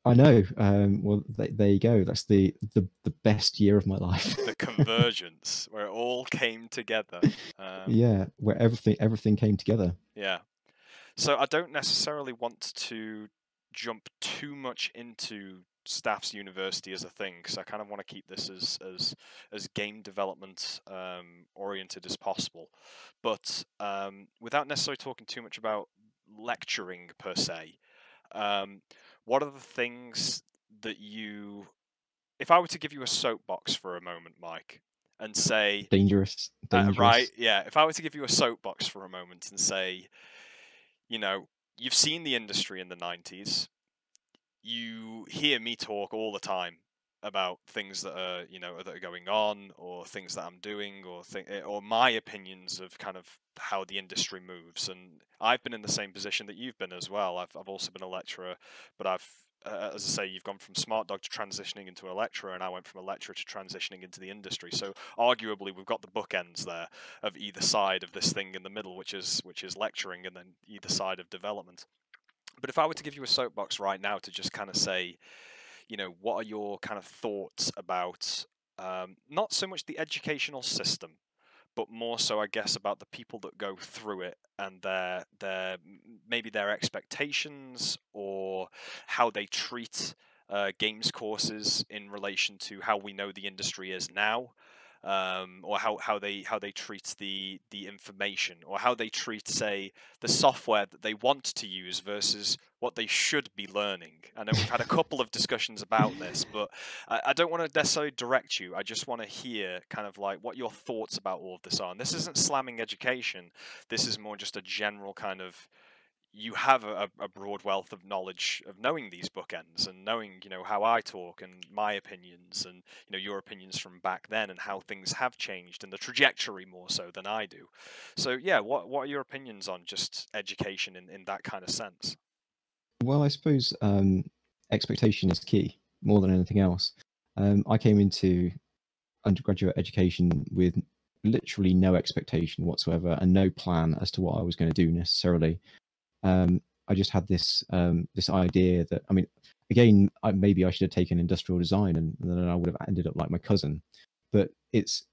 Speaker 2: I know. Um, well, th- there you go. That's the, the the best year of my life.
Speaker 1: The convergence, where it all came together. Um,
Speaker 2: yeah, where everything everything came together.
Speaker 1: Yeah. So I don't necessarily want to jump too much into Staffs University as a thing because I kind of want to keep this as as as game development um, oriented as possible, but um, without necessarily talking too much about lecturing per se. Um, what are the things that you, if I were to give you a soapbox for a moment, Mike, and say,
Speaker 2: Dangerous.
Speaker 1: uh,
Speaker 2: dangerous.
Speaker 1: right, yeah. If I were to give you a soapbox for a moment and say, you know, you've seen the industry in the 90s, you hear me talk all the time about things that are, you know, that are going on or things that I'm doing or th- or my opinions of kind of how the industry moves. And I've been in the same position that you've been as well. I've, I've also been a lecturer, but I've uh, as I say, you've gone from Smart Dog to transitioning into a lecturer, and I went from a lecturer to transitioning into the industry. So arguably, we've got the bookends there of either side of this thing in the middle, which is which is lecturing, and then either side of development. But if I were to give you a soapbox right now to just kind of say, you know, what are your kind of thoughts about um, not so much the educational system, but more so, I guess, about the people that go through it and their their maybe their expectations or how they treat uh, games courses in relation to how we know the industry is now, um, or how, how they how they treat the the information, or how they treat, say, the software that they want to use versus what they should be learning. I know we've had a couple of discussions about this, but I, I don't want to necessarily direct you. I just want to hear kind of like what your thoughts about all of this are. And this isn't slamming education. This is more just a general kind of you have a, a broad wealth of knowledge of knowing these bookends and knowing you know how I talk and my opinions and you know your opinions from back then and how things have changed and the trajectory more so than I do. So yeah, what what are your opinions on just education in, in that kind of sense?
Speaker 2: Well, I suppose um, expectation is key more than anything else. Um, I came into undergraduate education with literally no expectation whatsoever and no plan as to what I was going to do necessarily. Um, I just had this um, this idea that I mean, again, I, maybe I should have taken industrial design and then I would have ended up like my cousin. But it's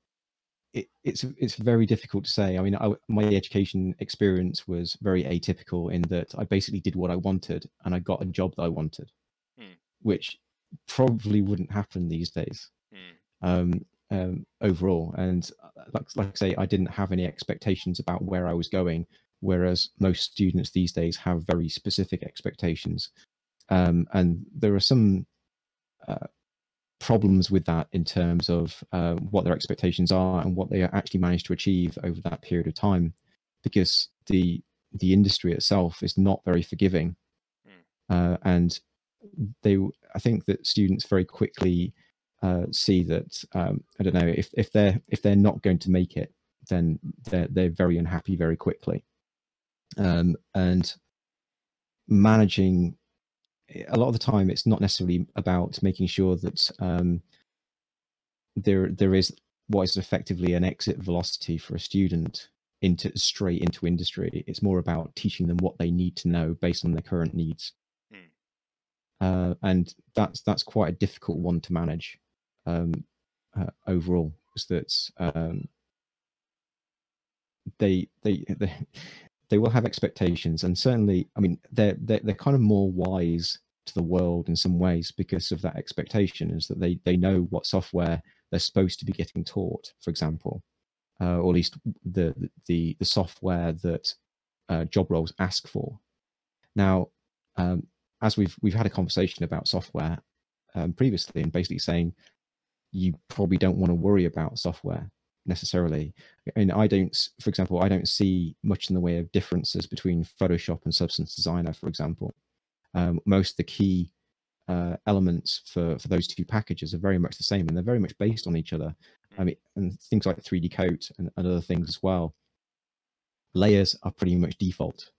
Speaker 2: it, it's it's very difficult to say. I mean, I, my education experience was very atypical in that I basically did what I wanted and I got a job that I wanted,
Speaker 1: Hmm.
Speaker 2: which probably wouldn't happen these days
Speaker 1: Hmm.
Speaker 2: um, um, overall. And uh, like like I say, I didn't have any expectations about where I was going, whereas most students these days have very specific expectations. Um, and there are some uh, problems with that in terms of uh, what their expectations are and what they actually manage to achieve over that period of time, because the the industry itself is not very forgiving, uh, and they I think that students very quickly uh, see that um, I don't know if if they're if they're not going to make it, then they're they're very unhappy very quickly, um, and managing a lot of the time it's not necessarily about making sure that um, there there is what is effectively an exit velocity for a student into straight into industry. It's more about teaching them what they need to know based on their current needs,
Speaker 1: Hmm.
Speaker 2: uh, and that's that's quite a difficult one to manage um, uh, overall. Is that um, they they they they will have expectations, and certainly, I mean, they're they're, they're kind of more wise to the world in some ways because of that expectation. Is that they they know what software they're supposed to be getting taught, for example, uh, or at least the the the software that uh, job roles ask for. Now, um, as we've we've had a conversation about software um, previously, and basically saying you probably don't want to worry about software necessarily. And I don't, for example, I don't see much in the way of differences between Photoshop and Substance Designer, for example. Um, most of the key uh, elements for, for those two packages are very much the same, and they're very much based on each other. I
Speaker 1: Mm.
Speaker 2: mean, and things like 3D Coat and, and other things as well. Layers are pretty much default.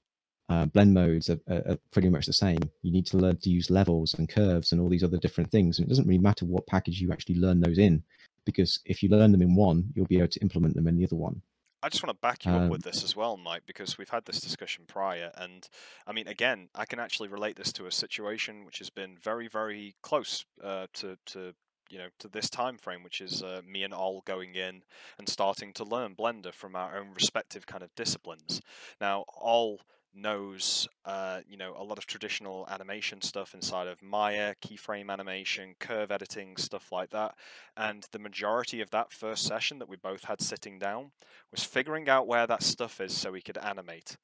Speaker 2: Uh, blend modes are, are, are pretty much the same. You need to learn to use levels and curves and all these other different things. And it doesn't really matter what package you actually learn those in, because if you learn them in one, you'll be able to implement them in the other one.
Speaker 1: I just want to back you up
Speaker 2: Um,
Speaker 1: with this as well, Mike, because we've had this discussion prior. And I mean, again, I can actually relate this to a situation which has been very, very close uh, to, to, you know, to this time frame, which is uh, me and Ol going in and starting to learn Blender from our own respective kind of disciplines. Now, Ol knows, uh, you know, a lot of traditional animation stuff inside of Maya, keyframe animation, curve editing, stuff like that. And the majority of that first session that we both had sitting down was figuring out where that stuff is so we could animate.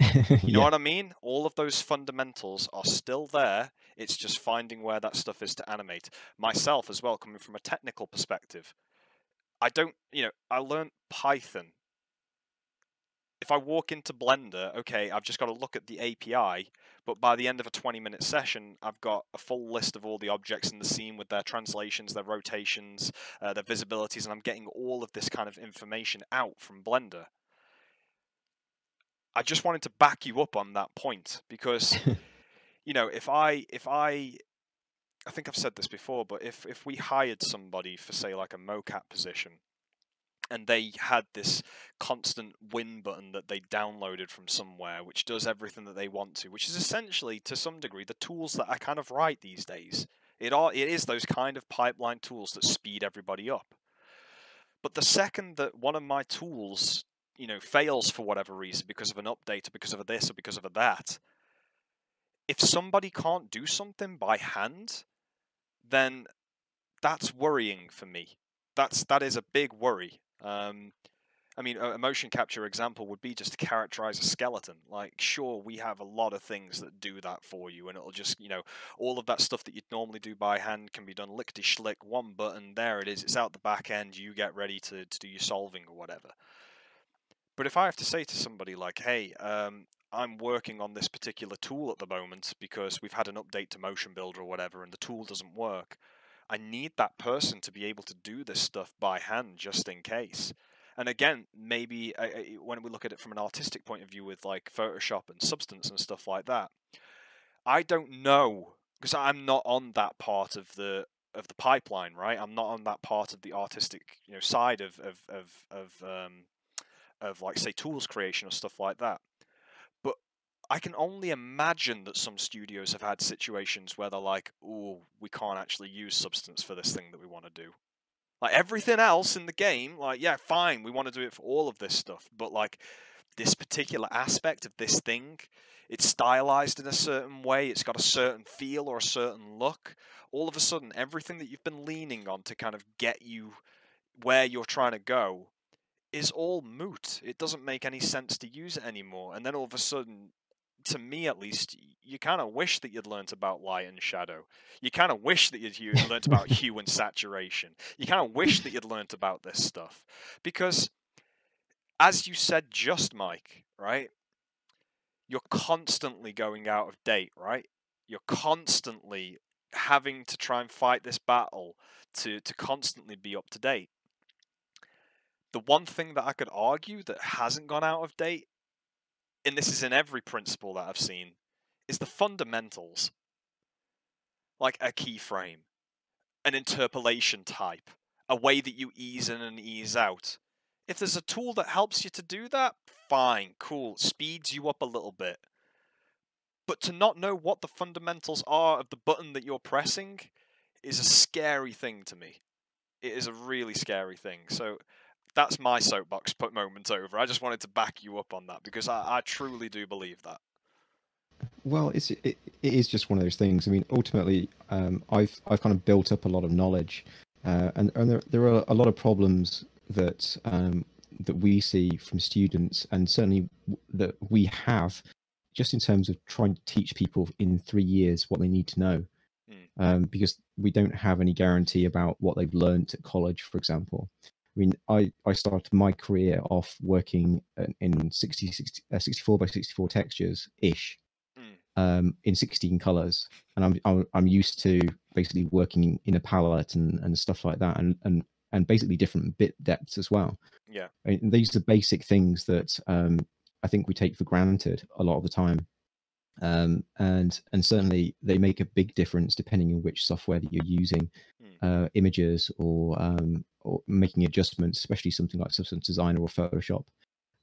Speaker 1: You know what I mean? All of those fundamentals are still there. It's just finding where that stuff is to animate. Myself as well, coming from a technical perspective, I don't, you know, I learned Python. If I walk into Blender, okay, I've just got to look at the API, but by the end of a 20 minute session, I've got a full list of all the objects in the scene with their translations, their rotations, uh, their visibilities, and I'm getting all of this kind of information out from Blender. I just wanted to back you up on that point because you know if I if I I think I've said this before, but if if we hired somebody for say like a mocap position and they had this constant win button that they downloaded from somewhere which does everything that they want to, which is essentially to some degree the tools that I kind of write these days. It all it is those kind of pipeline tools that speed everybody up. But the second that one of my tools, you know, fails for whatever reason because of an update or because of this or because of that, if somebody can't do something by hand, then that's worrying for me. That's that is a big worry. Um, I mean, a motion capture example would be just to characterize a skeleton. Like, sure, we have a lot of things that do that for you, and it'll just, you know, all of that stuff that you'd normally do by hand can be done lickety schlick, one button, there it is, it's out the back end, you get ready to, to do your solving or whatever. But if I have to say to somebody like, hey, um, I'm working on this particular tool at the moment because we've had an update to MotionBuilder or whatever, and the tool doesn't work. I need that person to be able to do this stuff by hand just in case. And again, maybe uh, when we look at it from an artistic point of view with like Photoshop and Substance and stuff like that, I don't know because I'm not on that part of the of the pipeline, right? I'm not on that part of the artistic, you know, side of of of of um, of like say tools creation or stuff like that. I can only imagine that some studios have had situations where they're like, "Oh, we can't actually use Substance for this thing that we want to do." Like everything else in the game, like yeah, fine, we want to do it for all of this stuff, but like this particular aspect of this thing, it's stylized in a certain way, it's got a certain feel or a certain look. All of a sudden, everything that you've been leaning on to kind of get you where you're trying to go is all moot. It doesn't make any sense to use it anymore. And then all of a sudden, to me at least, you kind of wish that you'd learnt about light and shadow. You kind of wish that you'd learnt about hue and saturation. You kind of wish that you'd learnt about this stuff. Because, as you said just, Mike, right? You're constantly going out of date, right? You're constantly having to try and fight this battle to, to constantly be up to date the one thing that I could argue that hasn't gone out of date, and this is in every principle that I've seen, is the fundamentals. Like a keyframe, an interpolation type, a way that you ease in and ease out. If there's a tool that helps you to do that, fine, cool, speeds you up a little bit. But to not know what the fundamentals are of the button that you're pressing is a scary thing to me. It is a really scary thing. So that's my soapbox put moment over. I just wanted to back you up on that because I, I truly do believe that.
Speaker 2: Well, it's it, it is just one of those things. I mean, ultimately, um, I've I've kind of built up a lot of knowledge, uh, and and there there are a lot of problems that um, that we see from students, and certainly that we have, just in terms of trying to teach people in three years what they need to know,
Speaker 1: Mm.
Speaker 2: um, because we don't have any guarantee about what they've learned at college, for example. I mean, I, I started my career off working in- in 60, 60 uh, 64 by 64 textures ish
Speaker 1: Mm.
Speaker 2: um, in 16 colors. And I'm, I'm, I'm used to basically working in a palette and, and stuff like that and, and, and basically different bit depths as well.
Speaker 1: Yeah.
Speaker 2: I mean, these are basic things that um, I think we take for granted a lot of the time. Um, and and certainly they make a big difference depending on which software that you're using,
Speaker 1: Mm.
Speaker 2: uh, images or um, or making adjustments, especially something like Substance Designer or Photoshop.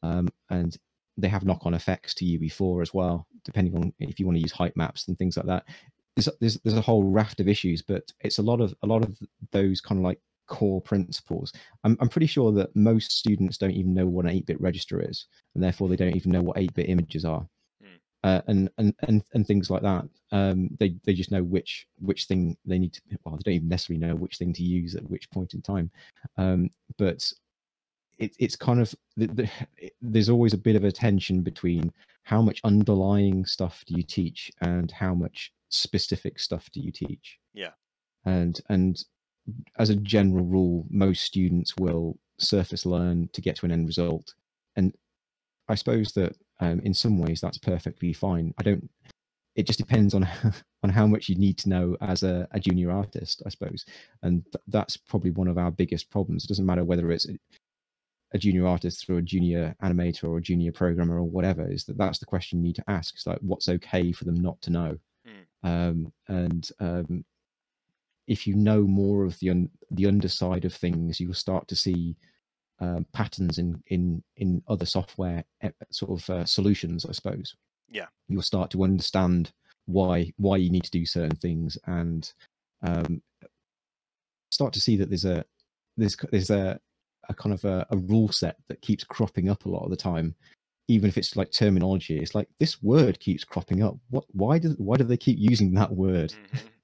Speaker 2: Um, and they have knock-on effects to UE4 as well, depending on if you want to use height maps and things like that. There's, there's there's a whole raft of issues, but it's a lot of a lot of those kind of like core principles. I'm I'm pretty sure that most students don't even know what an 8-bit register is, and therefore they don't even know what 8-bit images are. Uh, and, and and and things like that. Um, they they just know which which thing they need to. Well, they don't even necessarily know which thing to use at which point in time. Um, but it, it's kind of the, the, it- there's always a bit of a tension between how much underlying stuff do you teach and how much specific stuff do you teach.
Speaker 1: Yeah.
Speaker 2: And and as a general rule, most students will surface learn to get to an end result, and I suppose that um, in some ways that's perfectly fine. I don't. It just depends on on how much you need to know as a, a junior artist, I suppose, and th- that's probably one of our biggest problems. It doesn't matter whether it's a, junior artist or a junior animator or a junior programmer or whatever. Is that that's the question you need to ask? It's like what's okay for them not to know,
Speaker 1: Mm.
Speaker 2: um, and um, if you know more of the un- the underside of things, you will start to see um, patterns in in in other software eh, sort of uh, solutions, I suppose.
Speaker 1: Yeah.
Speaker 2: you'll start to understand why why you need to do certain things and um, start to see that there's a there's there's a a kind of a, a rule set that keeps cropping up a lot of the time even if it's like terminology it's like this word keeps cropping up what why do why do they keep using that word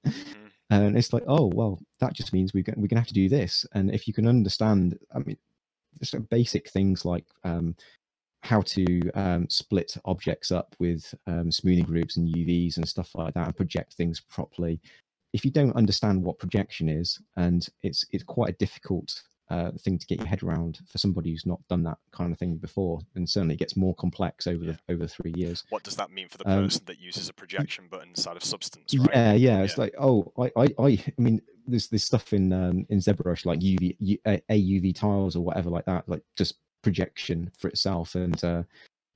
Speaker 1: Mhm, mhm.
Speaker 2: and it's like oh well that just means we're, go- we're gonna have to do this and if you can understand i mean sort basic things like um, how to um, split objects up with um, smoothing groups and uvs and stuff like that and project things properly. If you don't understand what projection is and it's it's quite a difficult uh, thing to get your head around for somebody who's not done that kind of thing before and certainly it gets more complex over
Speaker 1: Yeah.
Speaker 2: the over three years
Speaker 1: What does that mean for the
Speaker 2: Um,
Speaker 1: person that uses a projection button inside of Substance? Right?
Speaker 2: Yeah, yeah. It's like, oh, I, I, I, I mean, there's this stuff in um, in ZBrush like UV, U, AUV tiles or whatever like that, like just projection for itself. And uh,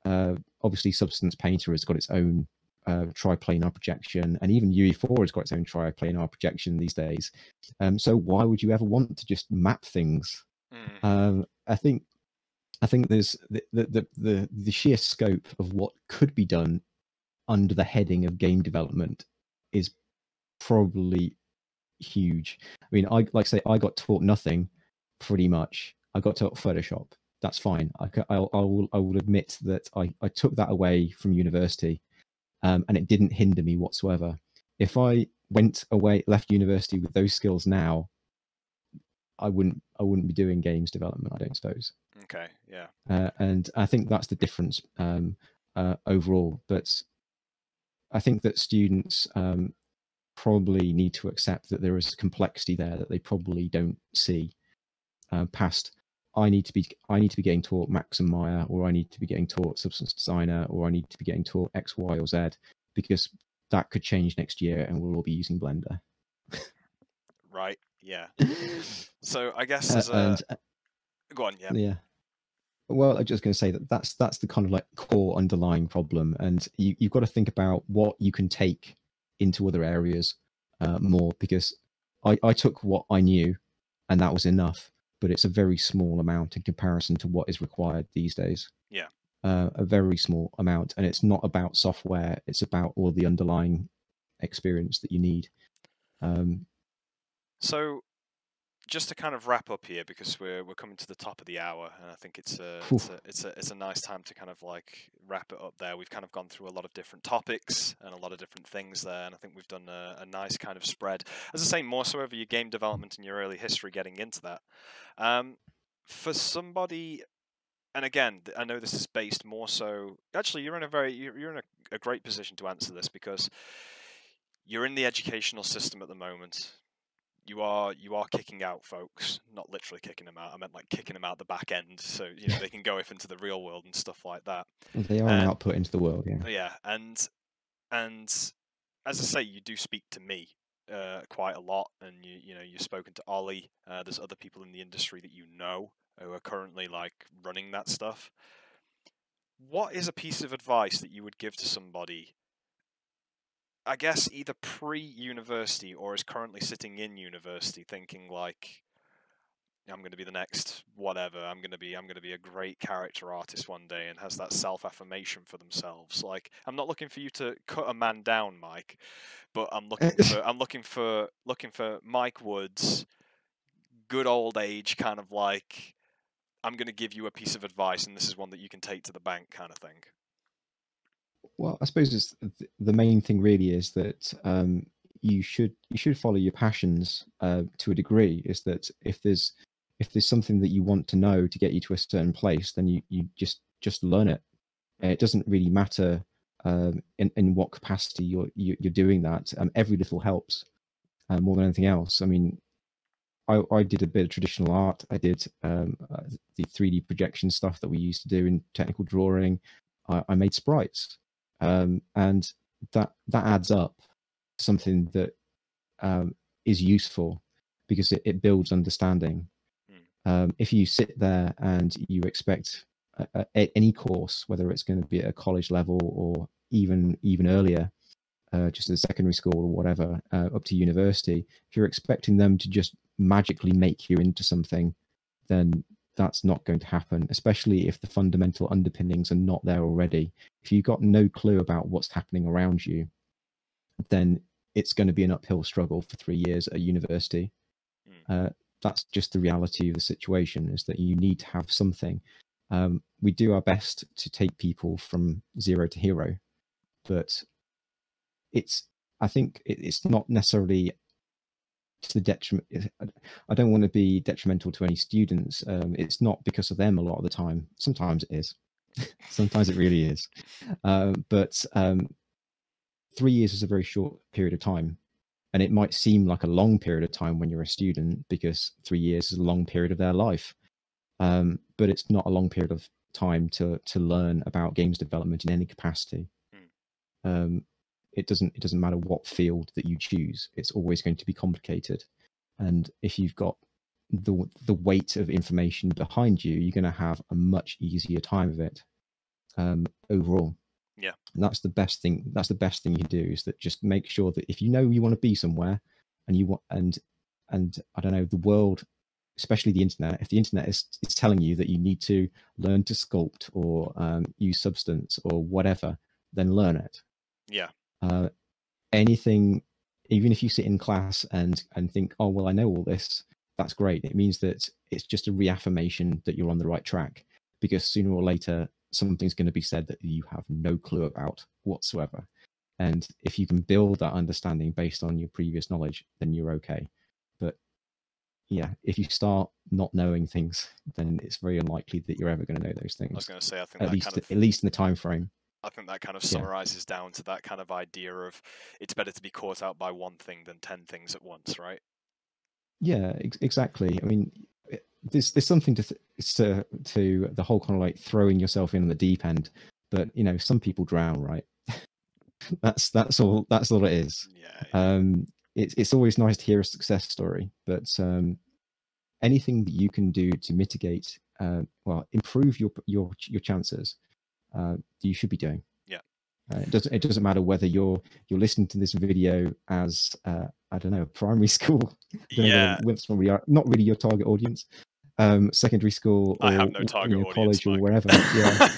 Speaker 2: uh, obviously, Substance Painter has got its own uh, triplanar projection, and even UE4 has got its own triplanar projection these days. Um, so why would you ever want to just map things?
Speaker 1: Mm,
Speaker 2: Um, I think, I think there's the the, the the the sheer scope of what could be done under the heading of game development is probably huge. I mean, I like I say I got taught nothing pretty much. I got taught Photoshop. That's fine. I, I'll, I will, I will admit that I, I took that away from university, um, and it didn't hinder me whatsoever. If I went away, left university with those skills now, I wouldn't, I wouldn't be doing games development. I don't suppose.
Speaker 1: Okay, yeah.
Speaker 2: uh, and I think that's the difference um, uh, overall. But I think that students um, probably need to accept that there is complexity there that they probably don't see uh, past. I need to be I need to be getting taught Max and Maya, or I need to be getting taught Substance Designer, or I need to be getting taught X, Y, or Z, because that could change next year, and we'll all be using Blender.
Speaker 1: Right, yeah. So I guess
Speaker 2: Uh,
Speaker 1: as a
Speaker 2: and uh,
Speaker 1: go on, yeah.
Speaker 2: yeah well i'm just going to say that that's that's the kind of like core underlying problem and you, you've got to think about what you can take into other areas uh, more because I, I took what i knew and that was enough but it's a very small amount in comparison to what is required these days
Speaker 1: Yeah.
Speaker 2: uh, a very small amount and it's not about software it's about all the underlying experience that you need um,
Speaker 1: So, just to kind of wrap up here, because we're we're coming to the top of the hour, and I think it's a it's a it's a it's a nice time to kind of like wrap it up there. We've kind of gone through a lot of different topics and a lot of different things there, and I think we've done a, a nice kind of spread. As I say, more so over your game development and your early history, getting into that. Um, for somebody and again, I know this is based more so. Actually, you're in a very you're, you're in a, a great position to answer this because you're in the educational system at the moment. You are you are kicking out folks, not literally kicking them out. I meant like kicking them out the back end, so you know they can go off into the real world and stuff like that.
Speaker 2: they are an
Speaker 1: Uh,
Speaker 2: output into the world yeah
Speaker 1: Yeah, and and as I say, you do speak to me uh, quite a lot, and you you know you've spoken to Ollie. Uh, there's other people in the industry that you know who are currently like running that stuff. What is a piece of advice that you would give to somebody? I guess either pre-university or is currently sitting in university, thinking like, I'm going to be the next whatever. I'm going to be I'm going to be a great character artist one day and has that self-affirmation for themselves. Like I'm not looking for you to cut a man down, Mike, but I'm looking for I'm looking for looking for Mike Woods good old age kind of like I'm going to give you a piece of advice and this is one that you can take to the bank kind of thing.
Speaker 2: Well i suppose it's, th- the main thing really is that um, you should you should follow your passions uh, to a degree is that if there's if there's something that you want to know to get you to a certain place then you you just just learn it. It doesn't really matter um, in, in what capacity you're you- you're doing that um, every little helps uh, more than anything else. I mean I, I did a bit of traditional art. I did um, uh, the 3d projection stuff that we used to do in technical drawing. I, I made sprites um, and that that adds up something that um, is useful because it, it builds understanding. Um, if you sit there and you expect a, a, a- any course, whether it's going to be at a college level or even even earlier, uh, just at secondary school or whatever, uh, up to university, if you're expecting them to just magically make you into something, then that's not going to happen, especially if the fundamental underpinnings are not there already. If you've got no clue about what's happening around you, then it's going to be an uphill struggle for three years at university. Uh, that's just the reality of the situation is that you need to have something. Um, we do our best to take people from zero to hero, but it's, I think it, it's not necessarily to the detriment. I don't want to be detrimental to any students. Um, it's not because of them a lot of the time. Sometimes it is. Sometimes it really is. Um, but um, three years is a very short period of time. And it might seem like a long period of time when you're a student because three years is a long period of their life. Um, but it's not a long period of time to to learn about games development in any capacity. Um, it doesn't it doesn't matter what field that you choose. It's always going to be complicated. And if you've got the the weight of information behind you, you're going to have a much easier time of it um, overall.
Speaker 1: Yeah.
Speaker 2: And that's the best thing. That's the best thing you can do is that just make sure that if you know you want to be somewhere, and you want and and I don't know the world, especially the internet. If the internet is is telling you that you need to learn to sculpt or um, use substance or whatever, then learn it.
Speaker 1: Yeah.
Speaker 2: Uh, anything, even if you sit in class and and think, oh well, I know all this, that's great. It means that it's just a reaffirmation that you're on the right track because sooner or later something's going to be said that you have no clue about whatsoever. And if you can build that understanding based on your previous knowledge, then you're okay. But yeah, if you start not knowing things, then it's very unlikely that you're ever going to know those things.
Speaker 1: I was going to say, I think
Speaker 2: At
Speaker 1: that
Speaker 2: least,
Speaker 1: kind of
Speaker 2: at least in the time frame.
Speaker 1: I think that kind of
Speaker 2: Yeah.
Speaker 1: summarizes down to that kind of idea of it's better to be caught out by one thing than ten things at once, right?
Speaker 2: Yeah, ex- exactly. I mean, there's there's something to th- to to the whole kind of like throwing yourself in on the deep end, but you know, some people drown, right? that's that's all that's all it is.
Speaker 1: Yeah. yeah.
Speaker 2: Um, it's it's always nice to hear a success story, but um, anything that you can do to mitigate, uh, well, improve your your your chances, uh, you should be doing.
Speaker 1: Yeah.
Speaker 2: Uh, it doesn't it doesn't matter whether you're you're listening to this video as uh, I don't know primary school don't know whether-
Speaker 1: yeah.
Speaker 2: whether it's are- not really your target audience, um, secondary school or
Speaker 1: I have no target
Speaker 2: you know,
Speaker 1: audience,
Speaker 2: college or wherever. Yeah,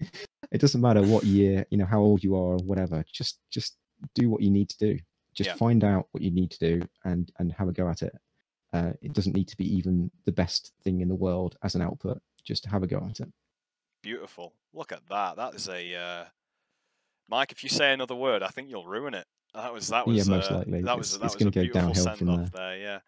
Speaker 2: it doesn't matter what year, you know, how old you are or whatever. Just just do what you need to do. Just
Speaker 1: Yeah.
Speaker 2: find out what you need to do and and have a go at it. Uh, it doesn't need to be even the best thing in the world as an output. Just have a go at it.
Speaker 1: Beautiful. Look at that. That is a uh... Mike. If you say another word, I think you'll ruin it. That was that was Yeah,
Speaker 2: most
Speaker 1: uh,
Speaker 2: likely.
Speaker 1: that was
Speaker 2: It's-
Speaker 1: that
Speaker 2: it's
Speaker 1: was a
Speaker 2: gonna go
Speaker 1: beautiful
Speaker 2: downhill
Speaker 1: send
Speaker 2: from
Speaker 1: off there. Yeah.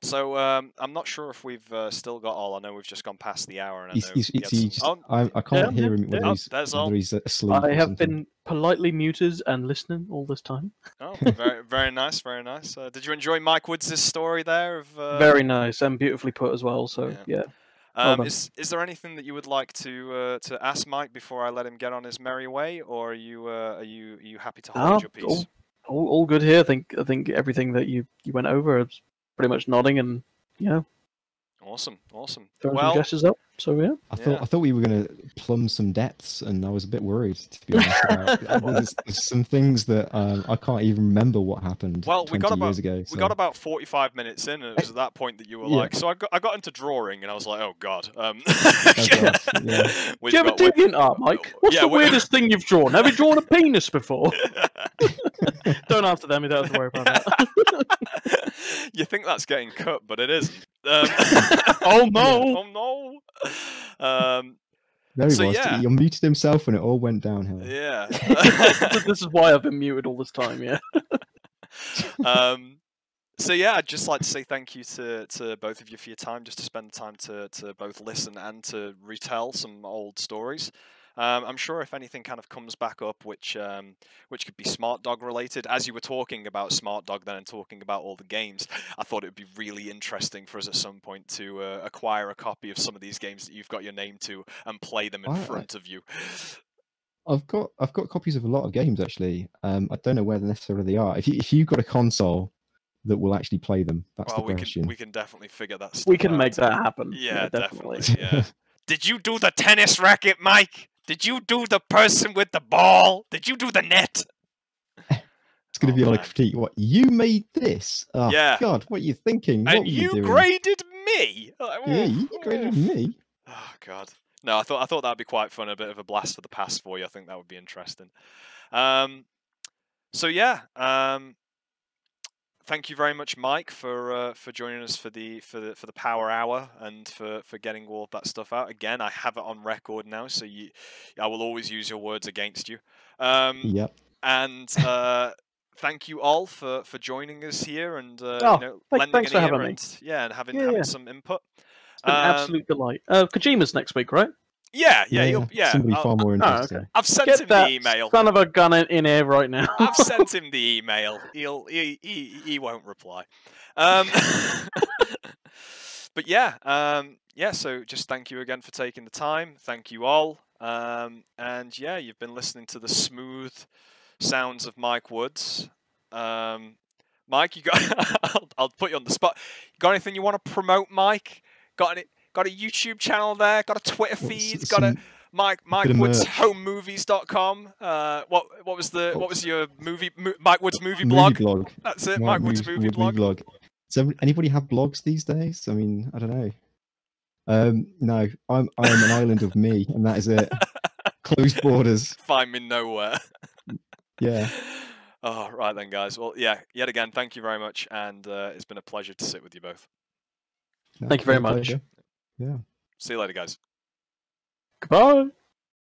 Speaker 1: So um, I'm not sure if we've uh, still got all. I know we've just gone past the hour, and I
Speaker 2: He's,
Speaker 1: know
Speaker 2: he's,
Speaker 1: you
Speaker 2: he's,
Speaker 1: had some-
Speaker 2: he's-
Speaker 1: Oh,
Speaker 2: I, I can't
Speaker 3: yeah,
Speaker 2: hear him whether
Speaker 3: yeah.
Speaker 2: he's,
Speaker 1: There's all.
Speaker 2: whether he's asleep.
Speaker 3: I have
Speaker 2: something.
Speaker 3: been politely muted and listening all this time.
Speaker 1: oh, very very nice, very nice. Uh, did you enjoy Mike Woods' story there? Of uh,
Speaker 3: Very nice and beautifully put as well. So
Speaker 1: Yeah.
Speaker 3: Well
Speaker 1: Um, is is there anything that you would like to uh, to ask Mike before I let him get on his merry way, or are you uh, are you are you happy to hold your peace?
Speaker 3: all, all, all good here. I think I think everything that you you went over is pretty much nodding and you know
Speaker 1: Awesome, awesome.
Speaker 3: throwing
Speaker 1: Well,
Speaker 3: some gestures up. So yeah,
Speaker 2: I thought
Speaker 1: Yeah.
Speaker 2: I thought we were going to plumb some depths, and I was a bit worried to be honest. About, there's, there's some things that um, I can't even remember what happened.
Speaker 1: Well, we
Speaker 2: 20
Speaker 1: got about-
Speaker 2: years ago.
Speaker 1: we got about forty five minutes in, and it was at that point that you were
Speaker 2: Yeah.
Speaker 1: like, so I got I got into drawing, and I was like, oh god. Um,
Speaker 2: God, yeah.
Speaker 3: do you ever
Speaker 1: got-
Speaker 3: do
Speaker 1: we've-
Speaker 3: art, Mike? What's
Speaker 1: yeah,
Speaker 3: the
Speaker 1: we-
Speaker 3: weirdest thing you've drawn? Have you drawn a penis before? don't answer them. You don't have to worry about that.
Speaker 1: you think that's getting cut, but it isn't. Um,
Speaker 3: Oh, no.
Speaker 1: Oh no! Um,
Speaker 2: there he
Speaker 1: so,
Speaker 2: was.
Speaker 1: yeah.
Speaker 2: He unmuted himself, and it all went downhill.
Speaker 1: yeah.
Speaker 3: this is why I've been muted all this time. Yeah.
Speaker 1: um, so yeah, I'd just like to say thank you to, to both of you for your time, just to spend the time to, to both listen and to retell some old stories. Um, I'm sure if anything kind of comes back up, which um, which could be Smart Dog related, as you were talking about Smart Dog then and talking about all the games, I thought it would be really interesting for us at some point to uh, acquire a copy of some of these games that you've got your name to and play them in
Speaker 2: I- I-
Speaker 1: front of you.
Speaker 2: I've got I've got copies of a lot of games actually. Um, I don't know where necessarily they are. If you if you've got a console that will actually play them, that's
Speaker 1: well,
Speaker 2: the
Speaker 1: we
Speaker 2: question.
Speaker 1: can we can definitely figure that. Stuff
Speaker 3: We can
Speaker 1: out.
Speaker 3: make that happen.
Speaker 1: Yeah, definitely. Yeah. Did you do the tennis racket, Mike? Did you do the person with the ball? Did you do the net?
Speaker 2: It's going
Speaker 1: Oh,
Speaker 2: to be like
Speaker 1: man.
Speaker 2: a critique. What you made this? Oh,
Speaker 1: Yeah.
Speaker 2: God, what are you thinking? what
Speaker 1: and you
Speaker 2: doing?
Speaker 1: graded me. Like,
Speaker 2: Yeah,
Speaker 1: oh,
Speaker 2: you graded me.
Speaker 1: Oh God. No, I thought I thought that'd be quite fun. A bit of a blast for the past for you. I think that would be interesting. Um, so yeah. Um, thank you very much, Mike, for uh, for joining us for the for the for the power hour and for for getting all of that stuff out. Again, I have it on record now, so you, I will always use your words against you. Um,
Speaker 2: Yep.
Speaker 1: and uh, thank you all for for joining us here and uh,
Speaker 3: Oh,
Speaker 1: you know
Speaker 3: thank-
Speaker 1: lending
Speaker 3: thanks
Speaker 1: an
Speaker 3: for
Speaker 1: ear
Speaker 3: having me.
Speaker 1: yeah and having
Speaker 3: Yeah,
Speaker 1: having
Speaker 3: yeah.
Speaker 1: some input.
Speaker 3: It's been an
Speaker 1: Um,
Speaker 3: absolute delight. Uh, Kojima's next week, right?
Speaker 1: Yeah, yeah, you'll, yeah.
Speaker 2: Somebody
Speaker 1: I'll-
Speaker 2: far more
Speaker 3: oh,
Speaker 2: interesting.
Speaker 3: okay.
Speaker 1: I've sent
Speaker 3: Get
Speaker 1: him
Speaker 3: that
Speaker 1: the email.
Speaker 3: son of a gun in, in here right now.
Speaker 1: I've sent him the email. He'll he he, he won't reply. Um, but yeah, um, yeah. So just thank you again for taking the time. Thank you all. Um, and yeah, you've been listening to the smooth sounds of Mike Woods. Um, Mike, you got? I'll, I'll put you on the spot. Got anything you want to promote, Mike? Got any? Got a YouTube channel there? Got a Twitter feed? Got a Mike Mike
Speaker 2: bit of
Speaker 1: Woods
Speaker 2: merch.
Speaker 1: homemovies.com. Uh, what what was the
Speaker 2: Oh.
Speaker 1: what was your movie mo- Mike Woods movie
Speaker 2: movie
Speaker 1: blog?
Speaker 2: blog.
Speaker 1: That's it.
Speaker 2: Mike
Speaker 1: Mike Woods
Speaker 2: Moves-
Speaker 1: movie
Speaker 2: Wood
Speaker 1: blog.
Speaker 2: Does anybody have blogs these days? I mean, I don't know. Um, no, I'm I'm an island of me, and that is it. Closed borders.
Speaker 1: Find me nowhere.
Speaker 2: Yeah.
Speaker 1: Oh right then, guys. Well, yeah. Yet again, thank you very much, and uh, it's been a pleasure to sit with you both.
Speaker 2: No,
Speaker 3: Thank you very
Speaker 2: been
Speaker 3: much.
Speaker 2: pleasure. Yeah.
Speaker 1: See you later, guys.
Speaker 3: Goodbye.